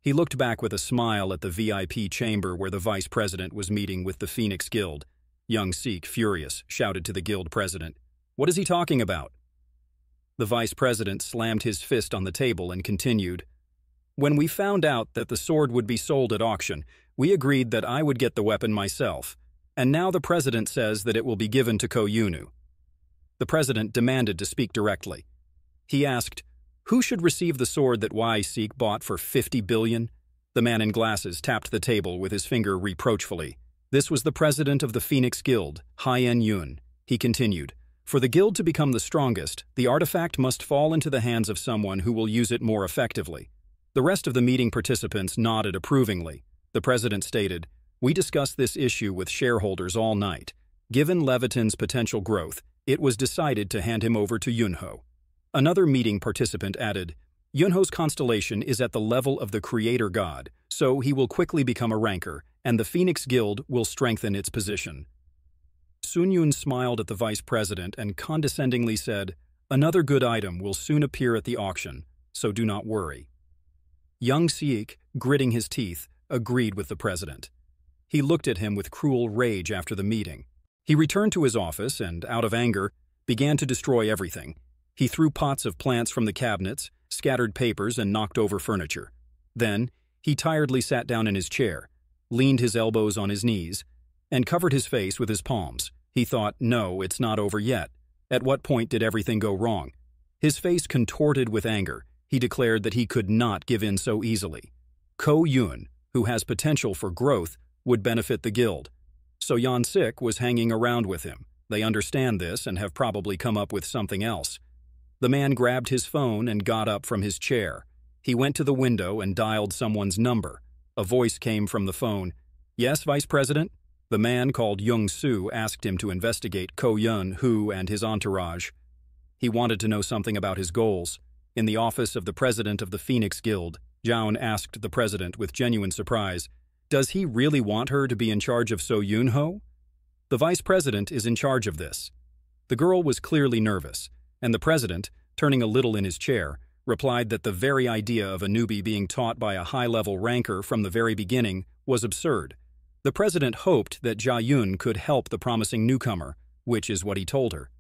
He looked back with a smile at the VIP chamber where the vice president was meeting with the Phoenix Guild. Young Sik, furious, shouted to the guild president, What is he talking about? The vice president slammed his fist on the table and continued, When we found out that the sword would be sold at auction, we agreed that I would get the weapon myself, and now the president says that it will be given to Ko Yunu. The president demanded to speak directly. He asked, Who should receive the sword that Y Seek bought for 50 billion? The man in glasses tapped the table with his finger reproachfully. This was the president of the Phoenix Guild, Hien Yun. He continued, for the guild to become the strongest, the artifact must fall into the hands of someone who will use it more effectively. The rest of the meeting participants nodded approvingly. The president stated, We discussed this issue with shareholders all night. Given Leviton's potential growth, it was decided to hand him over to Yunho. Another meeting participant added, Yunho's constellation is at the level of the creator god, so he will quickly become a ranker, and the Phoenix Guild will strengthen its position. Sun Yun smiled at the vice president and condescendingly said, Another good item will soon appear at the auction, so do not worry. Young Sik, gritting his teeth, agreed with the president. He looked at him with cruel rage after the meeting. He returned to his office and, out of anger, began to destroy everything. He threw pots of plants from the cabinets, scattered papers, and knocked over furniture. Then, he tiredly sat down in his chair, leaned his elbows on his knees, and covered his face with his palms. He thought, no, it's not over yet. At what point did everything go wrong? His face contorted with anger. He declared that he could not give in so easily. Ko Yun, who has potential for growth, would benefit the guild. So Yan Sik was hanging around with him. They understand this and have probably come up with something else. The man grabbed his phone and got up from his chair. He went to the window and dialed someone's number. A voice came from the phone. Yes, Vice President? The man called Young Soo asked him to investigate Ko Yun, Hu, and his entourage. He wanted to know something about his goals. In the office of the president of the Phoenix Guild, Zhaon asked the president with genuine surprise, Does he really want her to be in charge of So Yun Ho? The vice president is in charge of this. The girl was clearly nervous, and the president, turning a little in his chair, replied that the very idea of a newbie being taught by a high-level ranker from the very beginning was absurd. The president hoped that Jia Yun could help the promising newcomer, which is what he told her.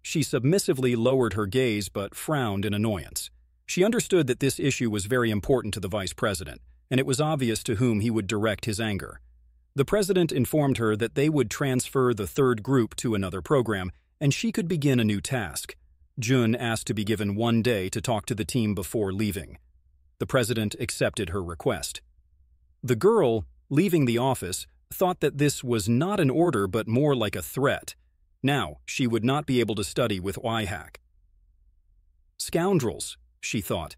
She submissively lowered her gaze but frowned in annoyance. She understood that this issue was very important to the vice president, and it was obvious to whom he would direct his anger. The president informed her that they would transfer the third group to another program, and she could begin a new task. Jun asked to be given one day to talk to the team before leaving. The president accepted her request. The girl, leaving the office, thought that this was not an order but more like a threat. Now, she would not be able to study with YHAC. Scoundrels, she thought.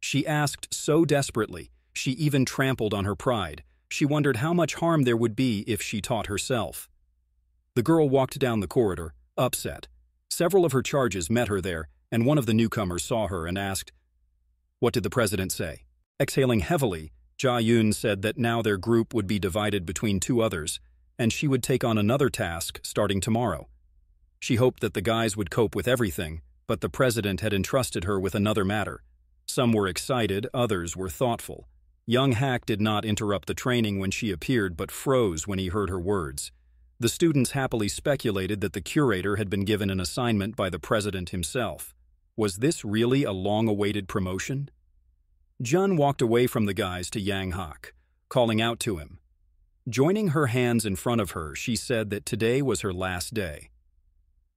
She asked so desperately, she even trampled on her pride. She wondered how much harm there would be if she taught herself. The girl walked down the corridor, upset. Several of her charges met her there, and one of the newcomers saw her and asked, What did the president say? Exhaling heavily, Jia Yun said that now their group would be divided between two others, and she would take on another task starting tomorrow. She hoped that the guys would cope with everything, but the president had entrusted her with another matter. Some were excited, others were thoughtful. Young Hack did not interrupt the training when she appeared but froze when he heard her words. The students happily speculated that the curator had been given an assignment by the president himself. Was this really a long-awaited promotion? Jun walked away from the guys to Yang Hak, calling out to him. Joining her hands in front of her, she said that today was her last day.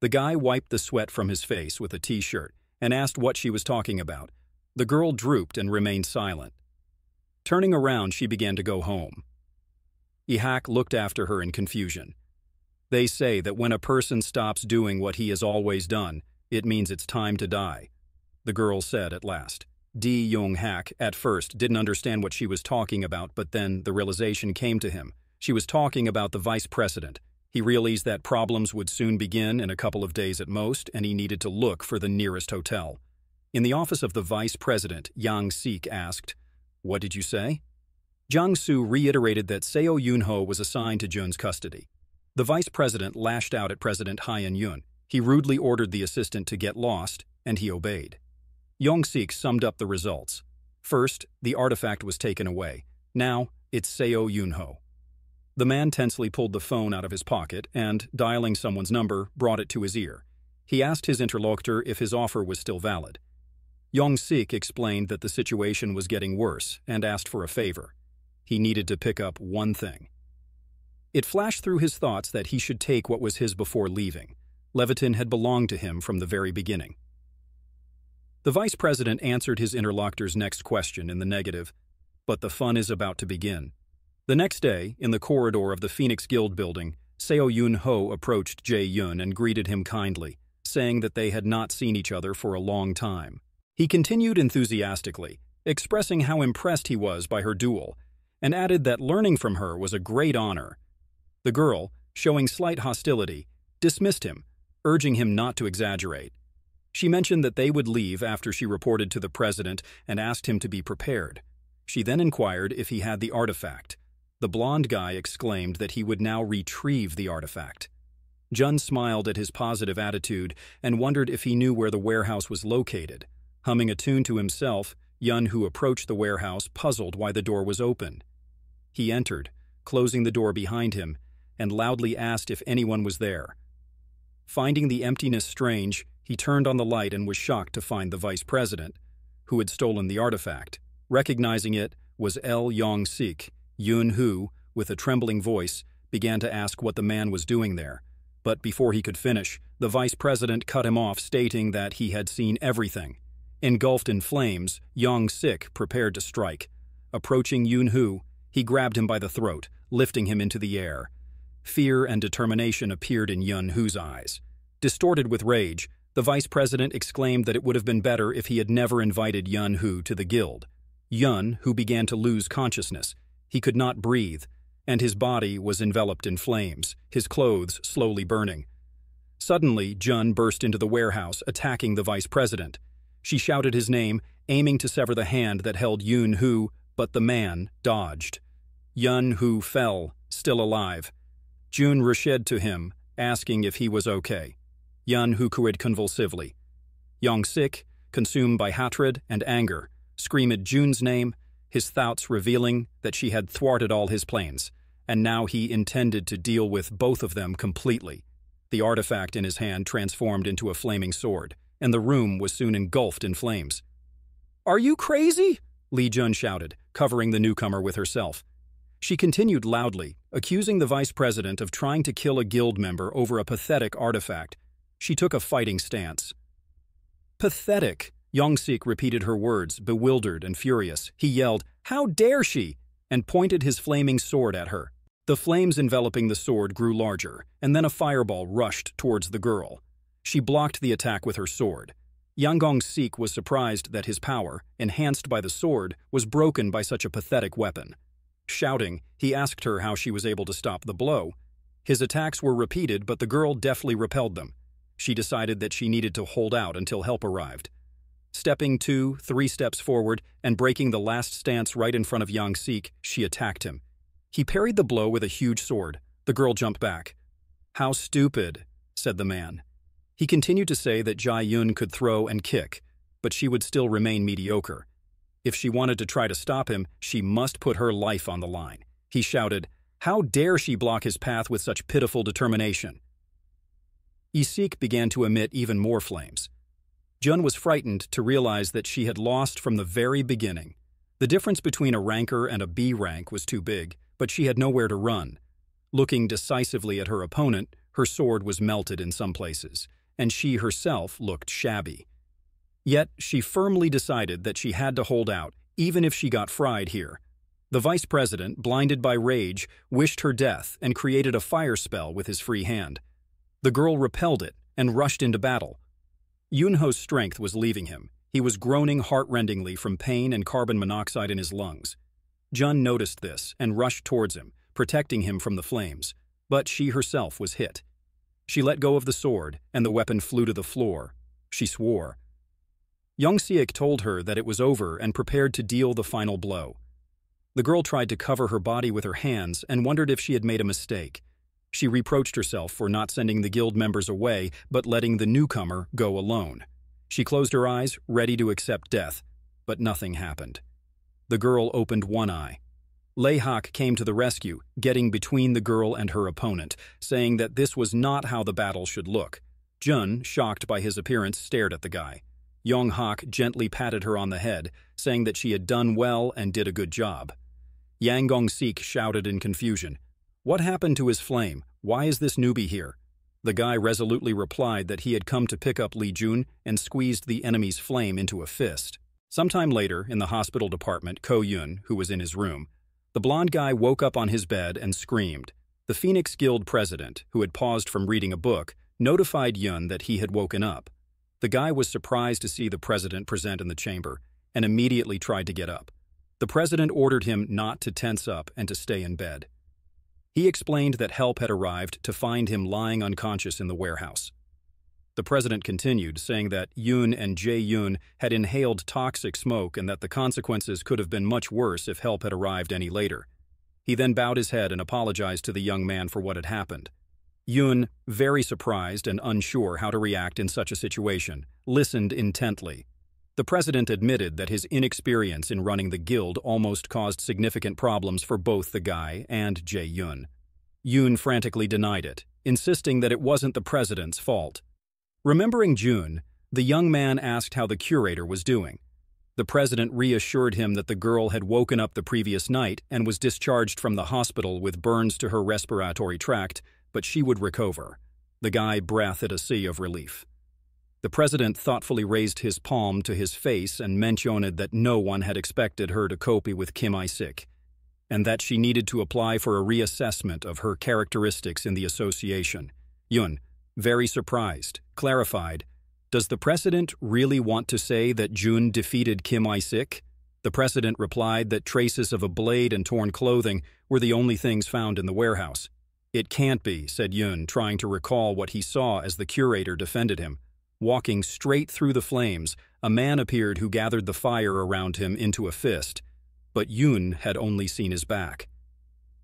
The guy wiped the sweat from his face with a t-shirt and asked what she was talking about. The girl drooped and remained silent. Turning around, she began to go home. Ihak looked after her in confusion. They say that when a person stops doing what he has always done, it means it's time to die, the girl said at last. Di Young Hak, at first, didn't understand what she was talking about, but then the realization came to him. She was talking about the vice president. He realized that problems would soon begin in a couple of days at most, and he needed to look for the nearest hotel. In the office of the vice president, Yang Sik asked, what did you say? Jiang Su reiterated that Seo Yunho was assigned to Jun's custody. The vice president lashed out at President Haiyan Yun. He rudely ordered the assistant to get lost, and he obeyed. Yongsik summed up the results. First, the artifact was taken away. Now, it's Seo Yunho. The man tensely pulled the phone out of his pocket and, dialing someone's number, brought it to his ear. He asked his interlocutor if his offer was still valid. Yong Sik explained that the situation was getting worse and asked for a favor. He needed to pick up one thing. It flashed through his thoughts that he should take what was his before leaving. Leviton had belonged to him from the very beginning. The vice president answered his interlocutor's next question in the negative, but the fun is about to begin. The next day, in the corridor of the Phoenix Guild building, Seo Yun Ho approached Jae Yun and greeted him kindly, saying that they had not seen each other for a long time. He continued enthusiastically, expressing how impressed he was by her duel, and added that learning from her was a great honor. The girl, showing slight hostility, dismissed him, urging him not to exaggerate. She mentioned that they would leave after she reported to the president and asked him to be prepared. She then inquired if he had the artifact. The blond guy exclaimed that he would now retrieve the artifact. Jun smiled at his positive attitude and wondered if he knew where the warehouse was located. Humming a tune to himself, Yun, who approached the warehouse, puzzled why the door was open. He entered, closing the door behind him, and loudly asked if anyone was there. Finding the emptiness strange, he turned on the light and was shocked to find the vice president, who had stolen the artifact. Recognizing it was El Yong Sik, Yun who, with a trembling voice, began to ask what the man was doing there. But before he could finish, the vice president cut him off, stating that he had seen everything. Engulfed in flames, Yong Sik prepared to strike. Approaching Yun Hu, he grabbed him by the throat, lifting him into the air. Fear and determination appeared in Yun Hu's eyes. Distorted with rage, the vice president exclaimed that it would have been better if he had never invited Yun Hu to the guild. Yun, who began to lose consciousness, he could not breathe, and his body was enveloped in flames, his clothes slowly burning. Suddenly, Jun burst into the warehouse, attacking the vice president. She shouted his name, aiming to sever the hand that held Yun Hu, but the man dodged. Yun Hu fell, still alive. Jun rushed to him, asking if he was okay. Yun Hu cried convulsively. Yong Sik, consumed by hatred and anger, screamed Jun's name his thoughts revealing that she had thwarted all his plans, and now he intended to deal with both of them completely. The artifact in his hand transformed into a flaming sword, and the room was soon engulfed in flames. Are you crazy? Li Jun shouted, covering the newcomer with herself. She continued loudly, accusing the vice president of trying to kill a guild member over a pathetic artifact. She took a fighting stance. Pathetic, Yongsik repeated her words, bewildered and furious. He yelled, How dare she? and pointed his flaming sword at her. The flames enveloping the sword grew larger, and then a fireball rushed towards the girl. She blocked the attack with her sword. Yanggong Sik was surprised that his power, enhanced by the sword, was broken by such a pathetic weapon. Shouting, he asked her how she was able to stop the blow. His attacks were repeated, but the girl deftly repelled them. She decided that she needed to hold out until help arrived. Stepping two, three steps forward, and breaking the last stance right in front of Yang Sik, she attacked him. He parried the blow with a huge sword. The girl jumped back. How stupid, said the man. He continued to say that Jai Yun could throw and kick, but she would still remain mediocre. If she wanted to try to stop him, she must put her life on the line. He shouted, How dare she block his path with such pitiful determination? Isik began to emit even more flames. Jun was frightened to realize that she had lost from the very beginning. The difference between a ranker and a B rank was too big, but she had nowhere to run. Looking decisively at her opponent, her sword was melted in some places, and she herself looked shabby. Yet she firmly decided that she had to hold out, even if she got fried here. The vice president, blinded by rage, wished her death and created a fire spell with his free hand. The girl repelled it and rushed into battle, Yunho's strength was leaving him. He was groaning heartrendingly from pain and carbon monoxide in his lungs. Jun noticed this and rushed towards him, protecting him from the flames, but she herself was hit. She let go of the sword, and the weapon flew to the floor. She swore. Yongsiek told her that it was over and prepared to deal the final blow. The girl tried to cover her body with her hands and wondered if she had made a mistake. She reproached herself for not sending the guild members away, but letting the newcomer go alone. She closed her eyes, ready to accept death, but nothing happened. The girl opened one eye. Leihak came to the rescue, getting between the girl and her opponent, saying that this was not how the battle should look. Jun, shocked by his appearance, stared at the guy. Yong Hak gently patted her on the head, saying that she had done well and did a good job. Yang Gong Sik shouted in confusion, what happened to his flame? Why is this newbie here? The guy resolutely replied that he had come to pick up Li Jun and squeezed the enemy's flame into a fist. Sometime later, in the hospital department, Ko Yun, who was in his room, the blond guy woke up on his bed and screamed. The Phoenix Guild president, who had paused from reading a book, notified Yun that he had woken up. The guy was surprised to see the president present in the chamber and immediately tried to get up. The president ordered him not to tense up and to stay in bed. He explained that help had arrived to find him lying unconscious in the warehouse. The president continued, saying that Yoon and Jae Yoon had inhaled toxic smoke and that the consequences could have been much worse if help had arrived any later. He then bowed his head and apologized to the young man for what had happened. Yoon, very surprised and unsure how to react in such a situation, listened intently. The president admitted that his inexperience in running the guild almost caused significant problems for both the guy and Jae Yun. Yun frantically denied it, insisting that it wasn't the president's fault. Remembering June, the young man asked how the curator was doing. The president reassured him that the girl had woken up the previous night and was discharged from the hospital with burns to her respiratory tract, but she would recover. The guy breathed a sea of relief. The president thoughtfully raised his palm to his face and mentioned that no one had expected her to cope with Kim I-sik, and that she needed to apply for a reassessment of her characteristics in the association. Yun, very surprised, clarified, Does the president really want to say that Jun defeated Kim I-sik? The president replied that traces of a blade and torn clothing were the only things found in the warehouse. It can't be, said Yun, trying to recall what he saw as the curator defended him. Walking straight through the flames, a man appeared who gathered the fire around him into a fist, but Yun had only seen his back.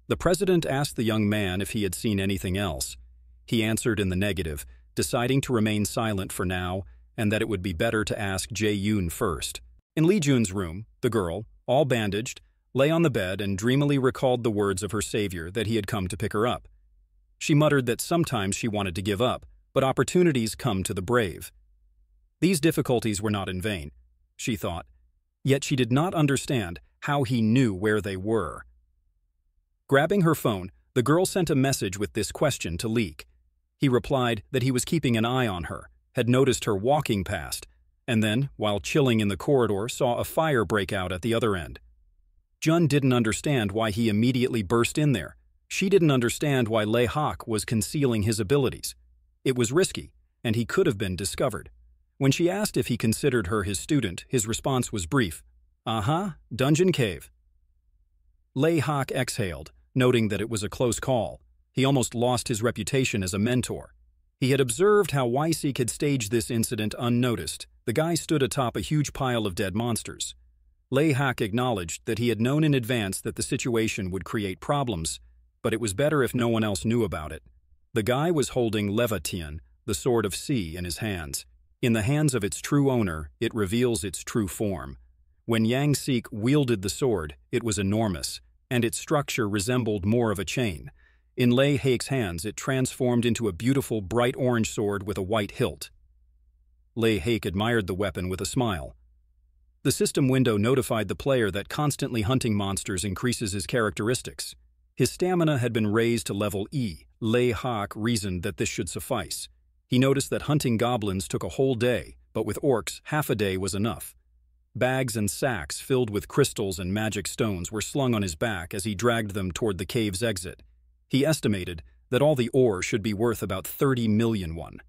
The president asked the young man if he had seen anything else. He answered in the negative, deciding to remain silent for now and that it would be better to ask Jae Yoon first. In Lee Jun's room, the girl, all bandaged, lay on the bed and dreamily recalled the words of her savior that he had come to pick her up. She muttered that sometimes she wanted to give up, but opportunities come to the brave. These difficulties were not in vain, she thought, yet she did not understand how he knew where they were. Grabbing her phone, the girl sent a message with this question to Leek. He replied that he was keeping an eye on her, had noticed her walking past, and then, while chilling in the corridor, saw a fire break out at the other end. Jun didn't understand why he immediately burst in there. She didn't understand why Lei Hawk was concealing his abilities. It was risky, and he could have been discovered. When she asked if he considered her his student, his response was brief. Uh-huh, dungeon cave. Lei Hawk exhaled, noting that it was a close call. He almost lost his reputation as a mentor. He had observed how Wyseek had staged this incident unnoticed. The guy stood atop a huge pile of dead monsters. Lei Hawk acknowledged that he had known in advance that the situation would create problems, but it was better if no one else knew about it. The guy was holding Levatian, the Sword of Sea, in his hands. In the hands of its true owner, it reveals its true form. When Yang Sik wielded the sword, it was enormous, and its structure resembled more of a chain. In Lei Hake's hands, it transformed into a beautiful bright orange sword with a white hilt. Lei Hake admired the weapon with a smile. The system window notified the player that constantly hunting monsters increases his characteristics. His stamina had been raised to level E. Lei Hawk reasoned that this should suffice. He noticed that hunting goblins took a whole day, but with orcs, half a day was enough. Bags and sacks filled with crystals and magic stones were slung on his back as he dragged them toward the cave's exit. He estimated that all the ore should be worth about 30 million won.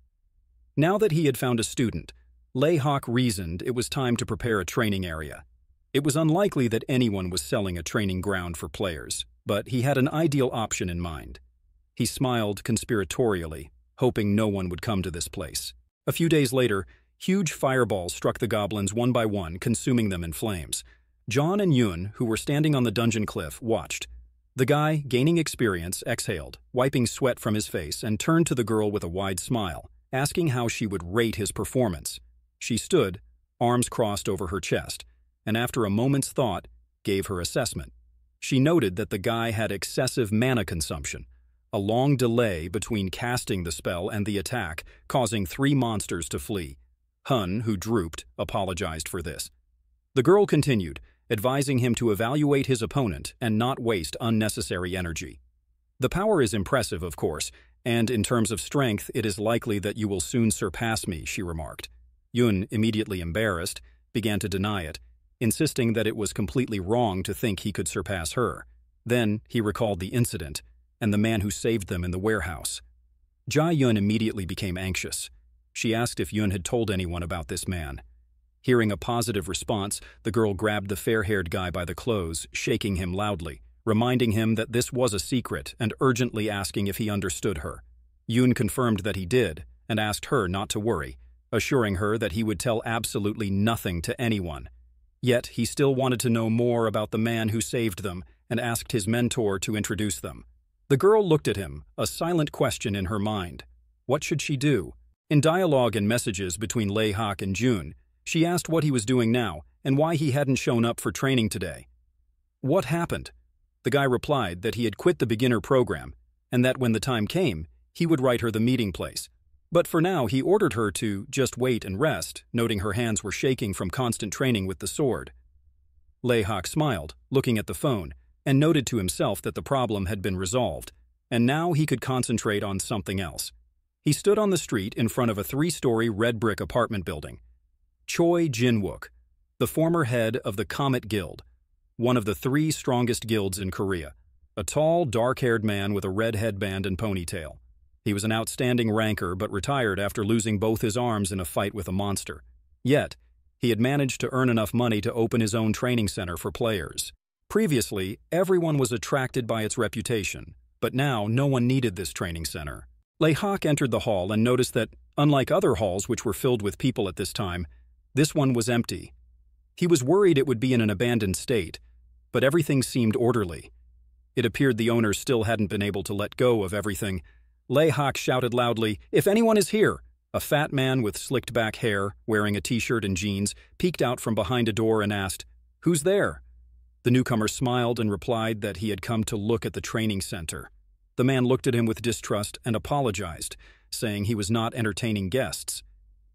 Now that he had found a student, Lei Hawk reasoned it was time to prepare a training area. It was unlikely that anyone was selling a training ground for players, but he had an ideal option in mind. He smiled conspiratorially, hoping no one would come to this place. A few days later, huge fireballs struck the goblins one by one, consuming them in flames. John and Yun, who were standing on the dungeon cliff, watched. The guy, gaining experience, exhaled, wiping sweat from his face, and turned to the girl with a wide smile, asking how she would rate his performance. She stood, arms crossed over her chest, and after a moment's thought, gave her assessment. She noted that the guy had excessive mana consumption, a long delay between casting the spell and the attack, causing three monsters to flee. Hun, who drooped, apologized for this. The girl continued, advising him to evaluate his opponent and not waste unnecessary energy. The power is impressive, of course, and in terms of strength, it is likely that you will soon surpass me, she remarked. Yun, immediately embarrassed, began to deny it, insisting that it was completely wrong to think he could surpass her. Then he recalled the incident and the man who saved them in the warehouse. Jia Yun immediately became anxious. She asked if Yun had told anyone about this man. Hearing a positive response, the girl grabbed the fair-haired guy by the clothes, shaking him loudly, reminding him that this was a secret and urgently asking if he understood her. Yun confirmed that he did and asked her not to worry, assuring her that he would tell absolutely nothing to anyone. Yet he still wanted to know more about the man who saved them and asked his mentor to introduce them. The girl looked at him, a silent question in her mind. What should she do? In dialogue and messages between Lei Hawk and Jun, she asked what he was doing now and why he hadn't shown up for training today. What happened? The guy replied that he had quit the beginner program and that when the time came, he would write her the meeting place. But for now, he ordered her to just wait and rest, noting her hands were shaking from constant training with the sword. Layhawk smiled, looking at the phone, and noted to himself that the problem had been resolved, and now he could concentrate on something else. He stood on the street in front of a three-story red brick apartment building. Choi Jinwook, the former head of the Comet Guild, one of the three strongest guilds in Korea, a tall, dark-haired man with a red headband and ponytail. He was an outstanding ranker but retired after losing both his arms in a fight with a monster. Yet, he had managed to earn enough money to open his own training center for players. Previously, everyone was attracted by its reputation, but now no one needed this training center. Layhawk entered the hall and noticed that, unlike other halls which were filled with people at this time, this one was empty. He was worried it would be in an abandoned state, but everything seemed orderly. It appeared the owner still hadn't been able to let go of everything. Layhawk shouted loudly, If anyone is here! A fat man with slicked back hair, wearing a t-shirt and jeans, peeked out from behind a door and asked, Who's there? The newcomer smiled and replied that he had come to look at the training center. The man looked at him with distrust and apologized, saying he was not entertaining guests.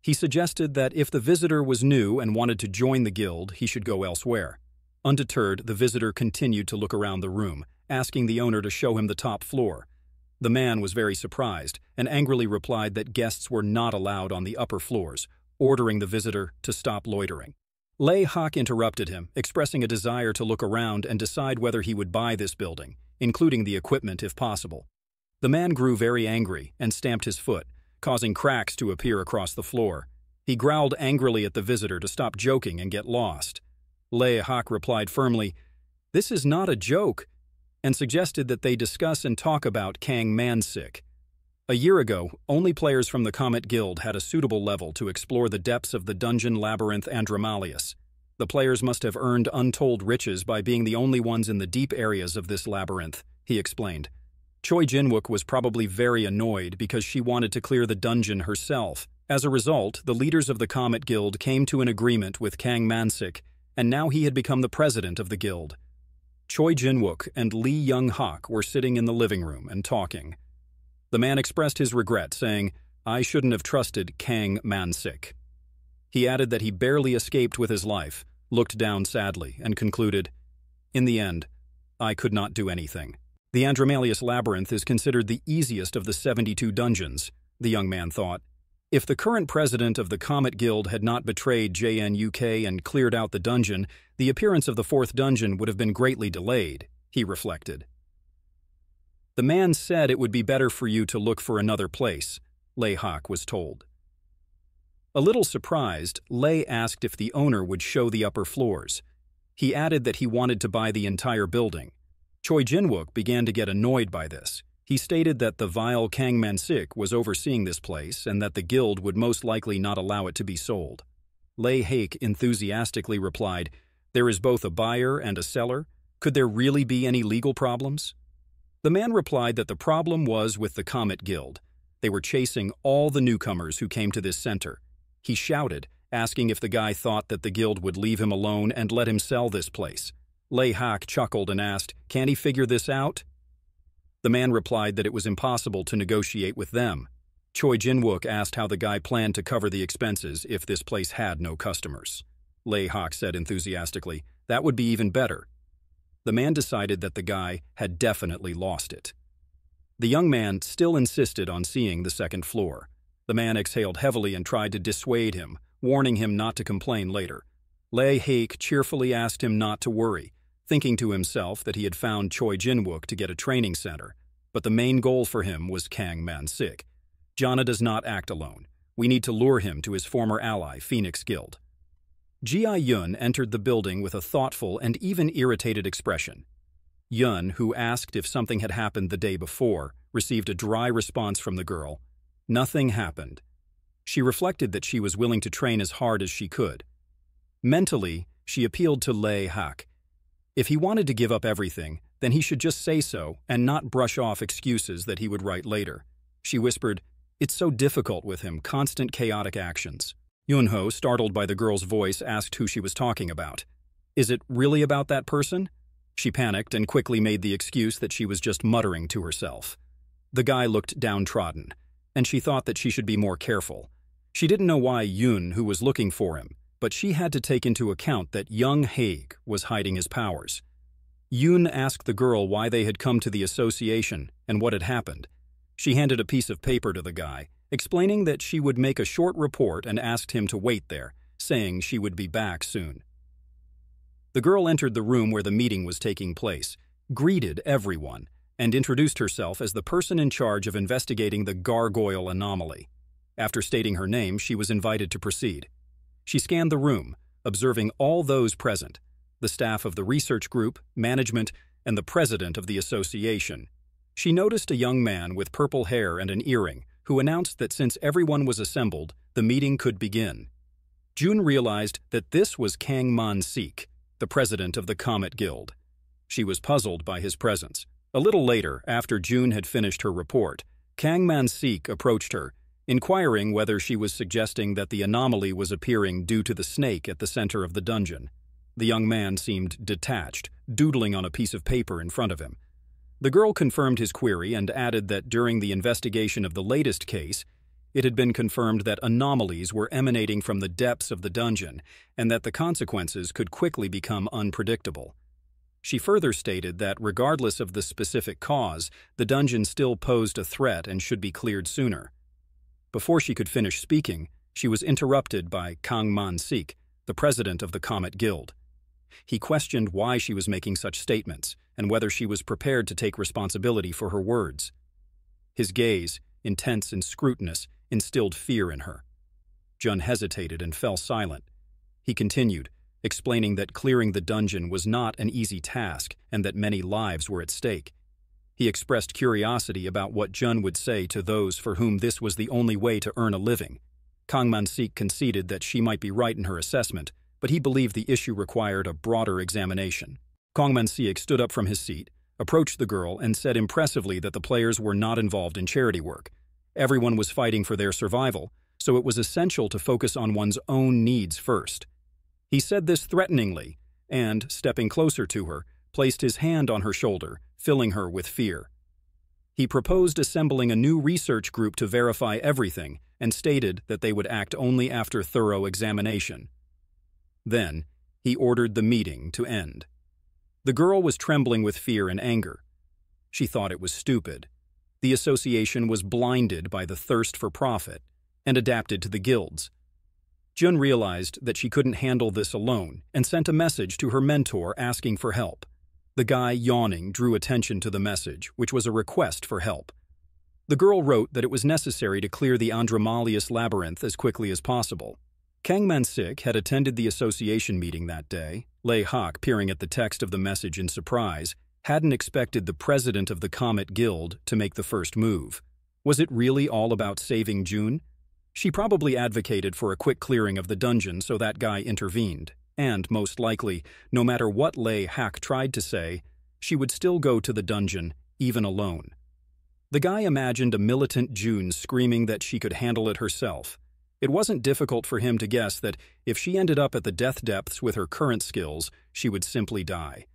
He suggested that if the visitor was new and wanted to join the guild, he should go elsewhere. Undeterred, the visitor continued to look around the room, asking the owner to show him the top floor. The man was very surprised and angrily replied that guests were not allowed on the upper floors, ordering the visitor to stop loitering. Layhawk interrupted him, expressing a desire to look around and decide whether he would buy this building including the equipment if possible. The man grew very angry and stamped his foot, causing cracks to appear across the floor. He growled angrily at the visitor to stop joking and get lost. Lei Hawk replied firmly, This is not a joke, and suggested that they discuss and talk about Kang Mansik. A year ago, only players from the Comet Guild had a suitable level to explore the depths of the dungeon labyrinth Andromalius. The players must have earned untold riches by being the only ones in the deep areas of this labyrinth, he explained. Choi Jinwook was probably very annoyed because she wanted to clear the dungeon herself. As a result, the leaders of the Comet Guild came to an agreement with Kang Mansik, and now he had become the president of the guild. Choi Jinwook and Lee Young Hak were sitting in the living room and talking. The man expressed his regret, saying, I shouldn't have trusted Kang Mansik. He added that he barely escaped with his life, looked down sadly, and concluded, In the end, I could not do anything. The Andromalius Labyrinth is considered the easiest of the 72 dungeons, the young man thought. If the current president of the Comet Guild had not betrayed Jinwook and cleared out the dungeon, the appearance of the fourth dungeon would have been greatly delayed, he reflected. The man said it would be better for you to look for another place, Layhawk was told. A little surprised, Lei asked if the owner would show the upper floors. He added that he wanted to buy the entire building. Choi Jinwook began to get annoyed by this. He stated that the vile Kang Mansik was overseeing this place and that the guild would most likely not allow it to be sold. Lei Hake enthusiastically replied, There is both a buyer and a seller. Could there really be any legal problems? The man replied that the problem was with the Comet Guild. They were chasing all the newcomers who came to this center. He shouted, asking if the guy thought that the guild would leave him alone and let him sell this place. Lei Hak chuckled and asked, Can he figure this out? The man replied that it was impossible to negotiate with them. Choi Jinwook asked how the guy planned to cover the expenses if this place had no customers. Lei Hawk said enthusiastically, That would be even better. The man decided that the guy had definitely lost it. The young man still insisted on seeing the second floor. The man exhaled heavily and tried to dissuade him, warning him not to complain later. Lei Hake cheerfully asked him not to worry, thinking to himself that he had found Choi Jinwook to get a training center. But the main goal for him was Kang Man-sik. Jana does not act alone. We need to lure him to his former ally, Phoenix Guild. Ji Yun entered the building with a thoughtful and even irritated expression. Yun, who asked if something had happened the day before, received a dry response from the girl Nothing happened. She reflected that she was willing to train as hard as she could. Mentally, she appealed to Lei Hak. If he wanted to give up everything, then he should just say so and not brush off excuses that he would write later. She whispered, It's so difficult with him, constant chaotic actions. Yunho, startled by the girl's voice, asked who she was talking about. Is it really about that person? She panicked and quickly made the excuse that she was just muttering to herself. The guy looked downtrodden. and she thought that she should be more careful. She didn't know why Yun, who was looking for him, but she had to take into account that young Haig was hiding his powers. Yun asked the girl why they had come to the association and what had happened. She handed a piece of paper to the guy, explaining that she would make a short report and asked him to wait there, saying she would be back soon. The girl entered the room where the meeting was taking place, greeted everyone, and introduced herself as the person in charge of investigating the gargoyle anomaly. After stating her name, she was invited to proceed. She scanned the room, observing all those present, the staff of the research group, management, and the president of the association. She noticed a young man with purple hair and an earring who announced that since everyone was assembled, the meeting could begin. June realized that this was Kang Man Sik, the president of the Comet Guild. She was puzzled by his presence. A little later, after June had finished her report, Kang Man Sik approached her, inquiring whether she was suggesting that the anomaly was appearing due to the snake at the center of the dungeon. The young man seemed detached, doodling on a piece of paper in front of him. The girl confirmed his query and added that during the investigation of the latest case, it had been confirmed that anomalies were emanating from the depths of the dungeon and that the consequences could quickly become unpredictable. She further stated that regardless of the specific cause, the dungeon still posed a threat and should be cleared sooner. Before she could finish speaking, she was interrupted by Kang Man Sik, the president of the Comet Guild. He questioned why she was making such statements and whether she was prepared to take responsibility for her words. His gaze, intense and scrutinous, instilled fear in her. Jun hesitated and fell silent. He continued, explaining that clearing the dungeon was not an easy task and that many lives were at stake. He expressed curiosity about what Jun would say to those for whom this was the only way to earn a living. Kang Man-sik conceded that she might be right in her assessment, but he believed the issue required a broader examination. Kang Man-sik stood up from his seat, approached the girl, and said impressively that the players were not involved in charity work. Everyone was fighting for their survival, so it was essential to focus on one's own needs first. He said this threateningly, and, stepping closer to her, placed his hand on her shoulder, filling her with fear. He proposed assembling a new research group to verify everything and stated that they would act only after thorough examination. Then, he ordered the meeting to end. The girl was trembling with fear and anger. She thought it was stupid. The association was blinded by the thirst for profit and adapted to the guilds. Jun realized that she couldn't handle this alone and sent a message to her mentor asking for help. The guy, yawning, drew attention to the message, which was a request for help. The girl wrote that it was necessary to clear the Andromalius labyrinth as quickly as possible. Kang Man-sik had attended the association meeting that day. Lei Hawk, peering at the text of the message in surprise, hadn't expected the president of the Comet Guild to make the first move. Was it really all about saving June? She probably advocated for a quick clearing of the dungeon so that guy intervened. And, most likely, no matter what Lei Hack tried to say, she would still go to the dungeon, even alone. The guy imagined a militant June screaming that she could handle it herself. It wasn't difficult for him to guess that if she ended up at the death depths with her current skills, she would simply die.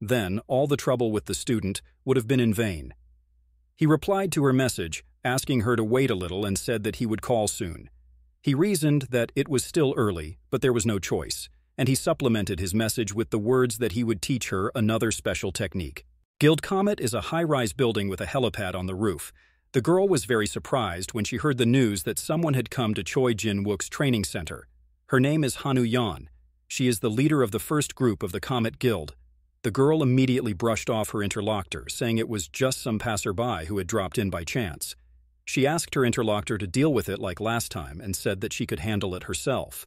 Then, all the trouble with the student would have been in vain. He replied to her message, asking her to wait a little and said that he would call soon. He reasoned that it was still early, but there was no choice, and he supplemented his message with the words that he would teach her another special technique. Guild Comet is a high-rise building with a helipad on the roof. The girl was very surprised when she heard the news that someone had come to Choi Jin-wook's training center. Her name is Hanu Yan. She is the leader of the first group of the Comet Guild. The girl immediately brushed off her interlocutor, saying it was just some passerby who had dropped in by chance. She asked her interlocutor to deal with it like last time and said that she could handle it herself.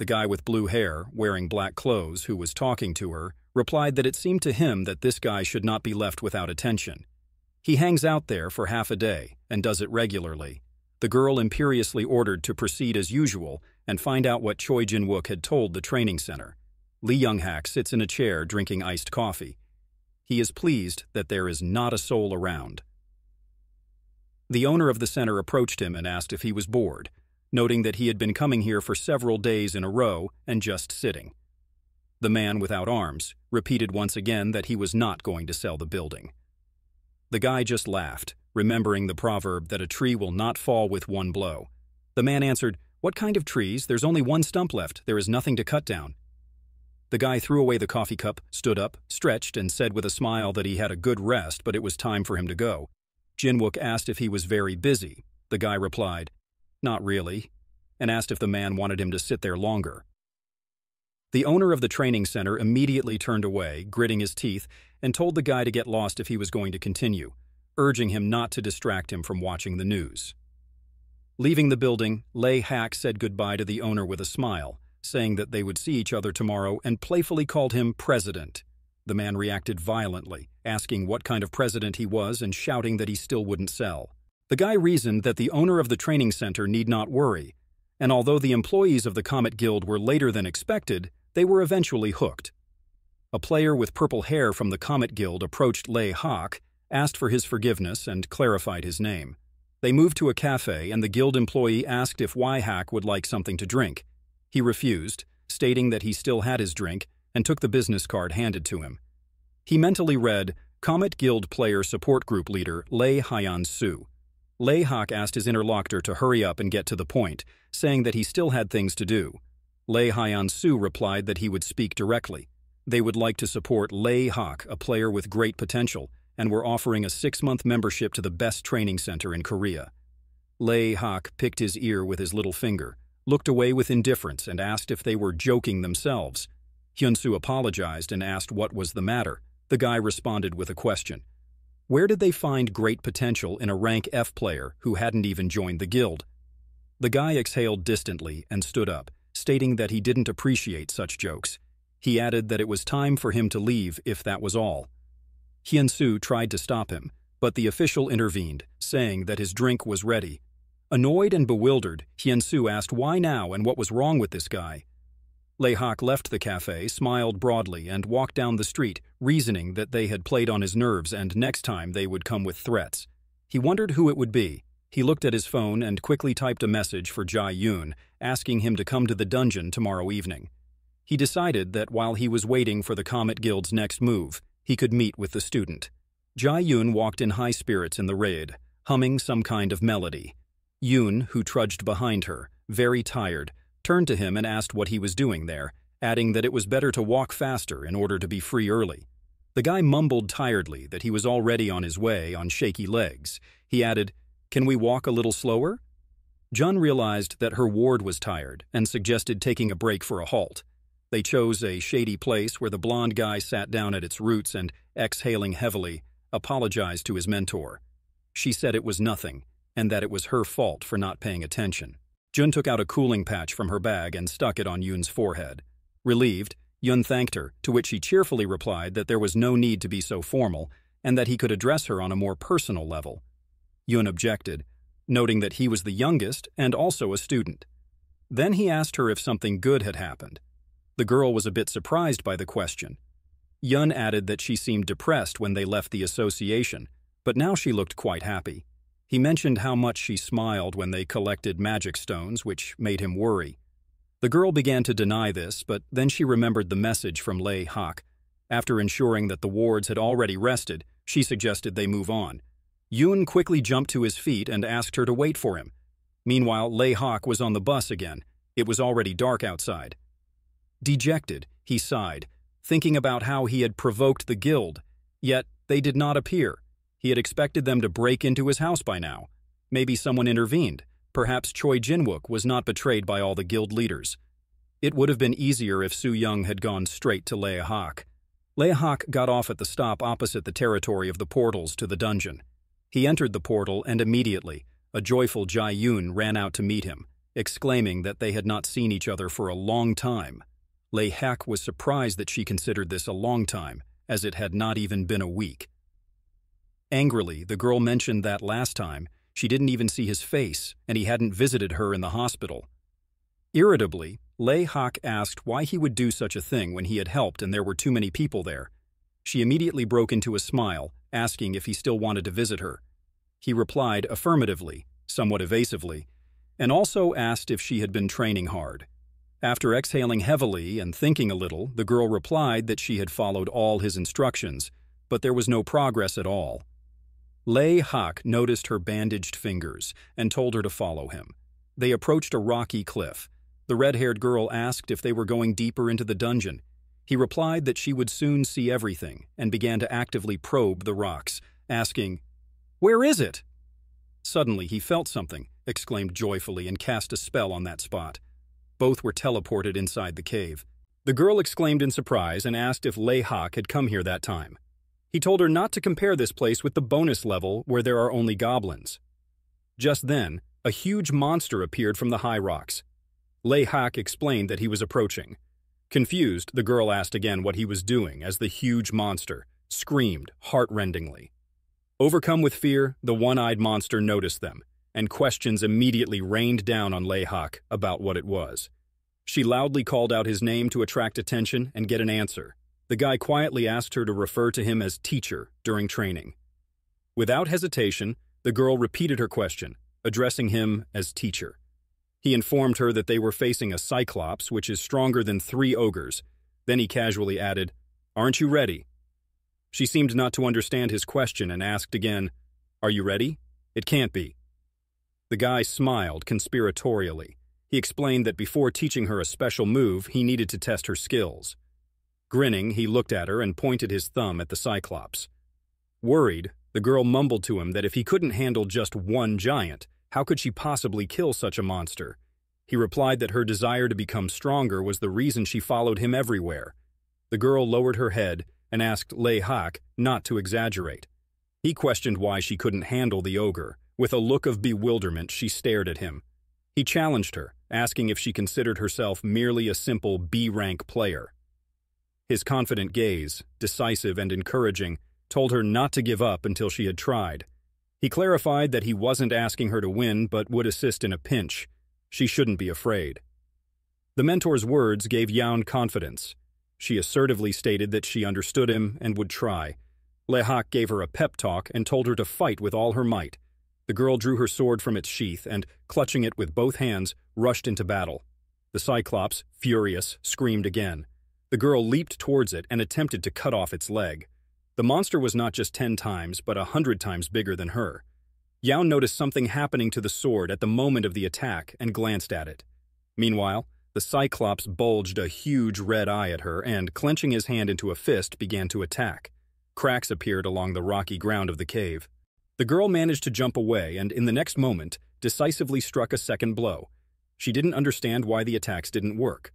The guy with blue hair, wearing black clothes, who was talking to her, replied that it seemed to him that this guy should not be left without attention. He hangs out there for half a day and does it regularly. The girl imperiously ordered to proceed as usual and find out what Choi Jin-wook had told the training center. Lee Young-hak sits in a chair drinking iced coffee. He is pleased that there is not a soul around. The owner of the center approached him and asked if he was bored, noting that he had been coming here for several days in a row and just sitting. The man without arms repeated once again that he was not going to sell the building. The guy just laughed, remembering the proverb that a tree will not fall with one blow. The man answered, What kind of trees? There's only one stump left. There is nothing to cut down. The guy threw away the coffee cup, stood up, stretched, and said with a smile that he had a good rest, but it was time for him to go. Jinwook asked if he was very busy. The guy replied, Not really, and asked if the man wanted him to sit there longer. The owner of the training center immediately turned away, gritting his teeth, and told the guy to get lost if he was going to continue, urging him not to distract him from watching the news. Leaving the building, Lei Hack said goodbye to the owner with a smile, saying that they would see each other tomorrow and playfully called him President. The man reacted violently, asking what kind of president he was and shouting that he still wouldn't sell. The guy reasoned that the owner of the training center need not worry, and although the employees of the Comet Guild were later than expected, they were eventually hooked. A player with purple hair from the Comet Guild approached Lei Hawk, asked for his forgiveness, and clarified his name. They moved to a cafe, and the guild employee asked if Y-Hack would like something to drink. He refused, stating that he still had his drink, and took the business card handed to him. He mentally read, Comet Guild Player Support Group Leader Lei Hyan Su. Lei asked his interlocutor to hurry up and get to the point, saying that he still had things to do. Lei Hyan Su replied that he would speak directly. They would like to support Lei a player with great potential, and were offering a six-month membership to the best training center in Korea. Lei Hawk picked his ear with his little finger, looked away with indifference, and asked if they were joking themselves. Hyun Hyunsu apologized and asked what was the matter. The guy responded with a question. Where did they find great potential in a rank F player who hadn't even joined the guild? The guy exhaled distantly and stood up, stating that he didn't appreciate such jokes. He added that it was time for him to leave if that was all. Hyunsu tried to stop him, but the official intervened, saying that his drink was ready. Annoyed and bewildered, Hyunsu asked why now and what was wrong with this guy. Leihak left the cafe, smiled broadly, and walked down the street, reasoning that they had played on his nerves and next time they would come with threats. He wondered who it would be. He looked at his phone and quickly typed a message for Jai Yun, asking him to come to the dungeon tomorrow evening. He decided that while he was waiting for the Comet Guild's next move, he could meet with the student. Jai Yun walked in high spirits in the raid, humming some kind of melody. Yun, who trudged behind her, very tired, turned to him and asked what he was doing there, adding that it was better to walk faster in order to be free early. The guy mumbled tiredly that he was already on his way on shaky legs. He added, Can we walk a little slower? Jun realized that her ward was tired and suggested taking a break for a halt. They chose a shady place where the blond guy sat down at its roots and, exhaling heavily, apologized to his mentor. She said it was nothing, and that it was her fault for not paying attention. Jun took out a cooling patch from her bag and stuck it on Yun's forehead. Relieved, Yun thanked her, to which she cheerfully replied that there was no need to be so formal and that he could address her on a more personal level. Yun objected, noting that he was the youngest and also a student. Then he asked her if something good had happened. The girl was a bit surprised by the question. Yun added that she seemed depressed when they left the association, but now she looked quite happy. He mentioned how much she smiled when they collected magic stones, which made him worry. The girl began to deny this, but then she remembered the message from Lei Hawk. After ensuring that the wards had already rested, she suggested they move on. Yun quickly jumped to his feet and asked her to wait for him. Meanwhile, Lei Hawk was on the bus again. It was already dark outside. Dejected, he sighed, thinking about how he had provoked the guild, yet they did not appear. He had expected them to break into his house by now. Maybe someone intervened. Perhaps Choi Jinwook was not betrayed by all the guild leaders. It would have been easier if Su Young had gone straight to Lei Hawk. Lei Hawk got off at the stop opposite the territory of the portals to the dungeon. He entered the portal and immediately, a joyful Jai Yun ran out to meet him, exclaiming that they had not seen each other for a long time. Lei Hawk was surprised that she considered this a long time, as it had not even been a week. Angrily, the girl mentioned that last time she didn't even see his face and he hadn't visited her in the hospital. Irritably, Lei Hawk asked why he would do such a thing when he had helped and there were too many people there. She immediately broke into a smile, asking if he still wanted to visit her. He replied affirmatively, somewhat evasively, and also asked if she had been training hard. After exhaling heavily and thinking a little, the girl replied that she had followed all his instructions, but there was no progress at all. Lei Hak noticed her bandaged fingers and told her to follow him. They approached a rocky cliff. The red-haired girl asked if they were going deeper into the dungeon. He replied that she would soon see everything and began to actively probe the rocks, asking, Where is it? Suddenly he felt something, exclaimed joyfully and cast a spell on that spot. Both were teleported inside the cave. The girl exclaimed in surprise and asked if Lei Hak had come here that time. He told her not to compare this place with the bonus level where there are only goblins. Just then, a huge monster appeared from the high rocks. Lei Hak explained that he was approaching. Confused, the girl asked again what he was doing as the huge monster screamed heart-rendingly. Overcome with fear, the one-eyed monster noticed them, and questions immediately rained down on Lei Hak about what it was. She loudly called out his name to attract attention and get an answer. The guy quietly asked her to refer to him as teacher during training. Without hesitation, the girl repeated her question, addressing him as teacher. He informed her that they were facing a cyclops, which is stronger than three ogres. Then he casually added, Aren't you ready? She seemed not to understand his question and asked again, Are you ready? It can't be. The guy smiled conspiratorially. He explained that before teaching her a special move, he needed to test her skills. Grinning, he looked at her and pointed his thumb at the Cyclops. Worried, the girl mumbled to him that if he couldn't handle just one giant, how could she possibly kill such a monster? He replied that her desire to become stronger was the reason she followed him everywhere. The girl lowered her head and asked Lei Hak not to exaggerate. He questioned why she couldn't handle the ogre. With a look of bewilderment, she stared at him. He challenged her, asking if she considered herself merely a simple B-rank player. His confident gaze, decisive and encouraging, told her not to give up until she had tried. He clarified that he wasn't asking her to win but would assist in a pinch. She shouldn't be afraid. The mentor's words gave Yaun confidence. She assertively stated that she understood him and would try. Lei Hak gave her a pep talk and told her to fight with all her might. The girl drew her sword from its sheath and, clutching it with both hands, rushed into battle. The Cyclops, furious, screamed again. The girl leaped towards it and attempted to cut off its leg. The monster was not just ten times, but a hundred times bigger than her. Yao noticed something happening to the sword at the moment of the attack and glanced at it. Meanwhile, the Cyclops bulged a huge red eye at her and, clenching his hand into a fist, began to attack. Cracks appeared along the rocky ground of the cave. The girl managed to jump away and, in the next moment, decisively struck a second blow. She didn't understand why the attacks didn't work.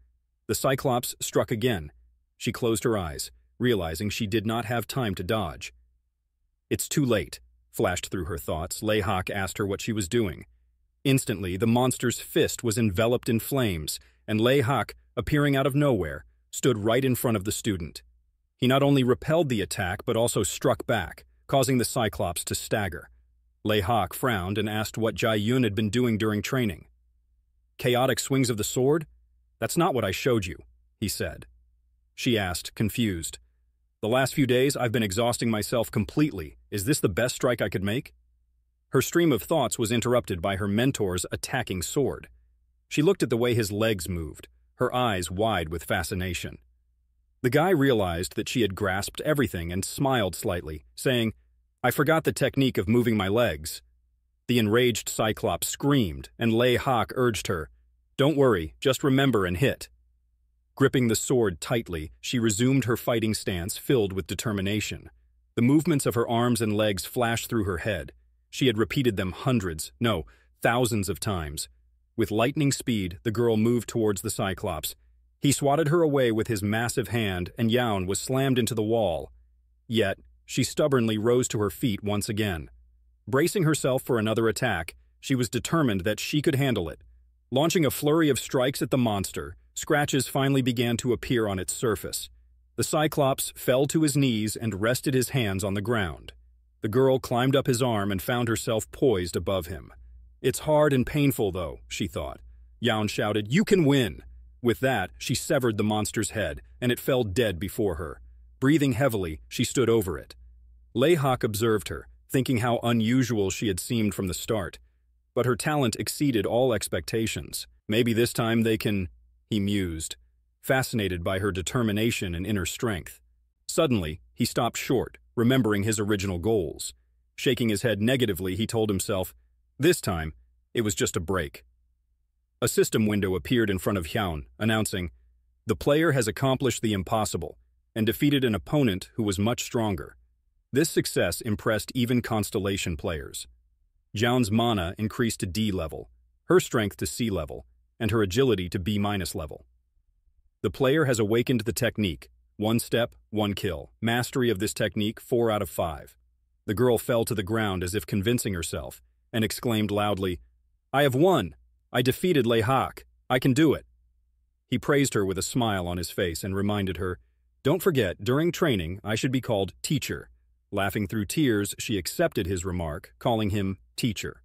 The Cyclops struck again. She closed her eyes, realizing she did not have time to dodge. It's too late, flashed through her thoughts. Lei asked her what she was doing. Instantly, the monster's fist was enveloped in flames, and Lei appearing out of nowhere, stood right in front of the student. He not only repelled the attack, but also struck back, causing the Cyclops to stagger. Lei frowned and asked what Jai Yun had been doing during training. Chaotic swings of the sword? That's not what I showed you, he said. She asked, confused. The last few days, I've been exhausting myself completely. Is this the best strike I could make? Her stream of thoughts was interrupted by her mentor's attacking sword. She looked at the way his legs moved, her eyes wide with fascination. The guy realized that she had grasped everything and smiled slightly, saying, I forgot the technique of moving my legs. The enraged Cyclops screamed, and Lei Hawk urged her, Don't worry, just remember and hit. Gripping the sword tightly, she resumed her fighting stance filled with determination. The movements of her arms and legs flashed through her head. She had repeated them hundreds, no, thousands of times. With lightning speed, the girl moved towards the Cyclops, he swatted her away with his massive hand, and Yaun was slammed into the wall. Yet, she stubbornly rose to her feet once again. Bracing herself for another attack, she was determined that she could handle it. Launching a flurry of strikes at the monster, scratches finally began to appear on its surface. The Cyclops fell to his knees and rested his hands on the ground. The girl climbed up his arm and found herself poised above him. It's hard and painful, though, she thought. Yaun shouted, You can win! With that, she severed the monster's head, and it fell dead before her. Breathing heavily, she stood over it. Lehak observed her, thinking how unusual she had seemed from the start. But her talent exceeded all expectations. Maybe this time they can... he mused, fascinated by her determination and inner strength. Suddenly, he stopped short, remembering his original goals. Shaking his head negatively, he told himself, this time, it was just a break. A system window appeared in front of Hyun, announcing, The player has accomplished the impossible and defeated an opponent who was much stronger. This success impressed even Constellation players. Jaun's mana increased to D level, her strength to C level, and her agility to B- minus level. The player has awakened the technique, one step, one kill. Mastery of this technique, 4 out of 5. The girl fell to the ground as if convincing herself, and exclaimed loudly, I have won! I defeated Lei Hak. I can do it. He praised her with a smile on his face and reminded her, Don't forget, during training, I should be called teacher. Laughing through tears, she accepted his remark, calling him teacher.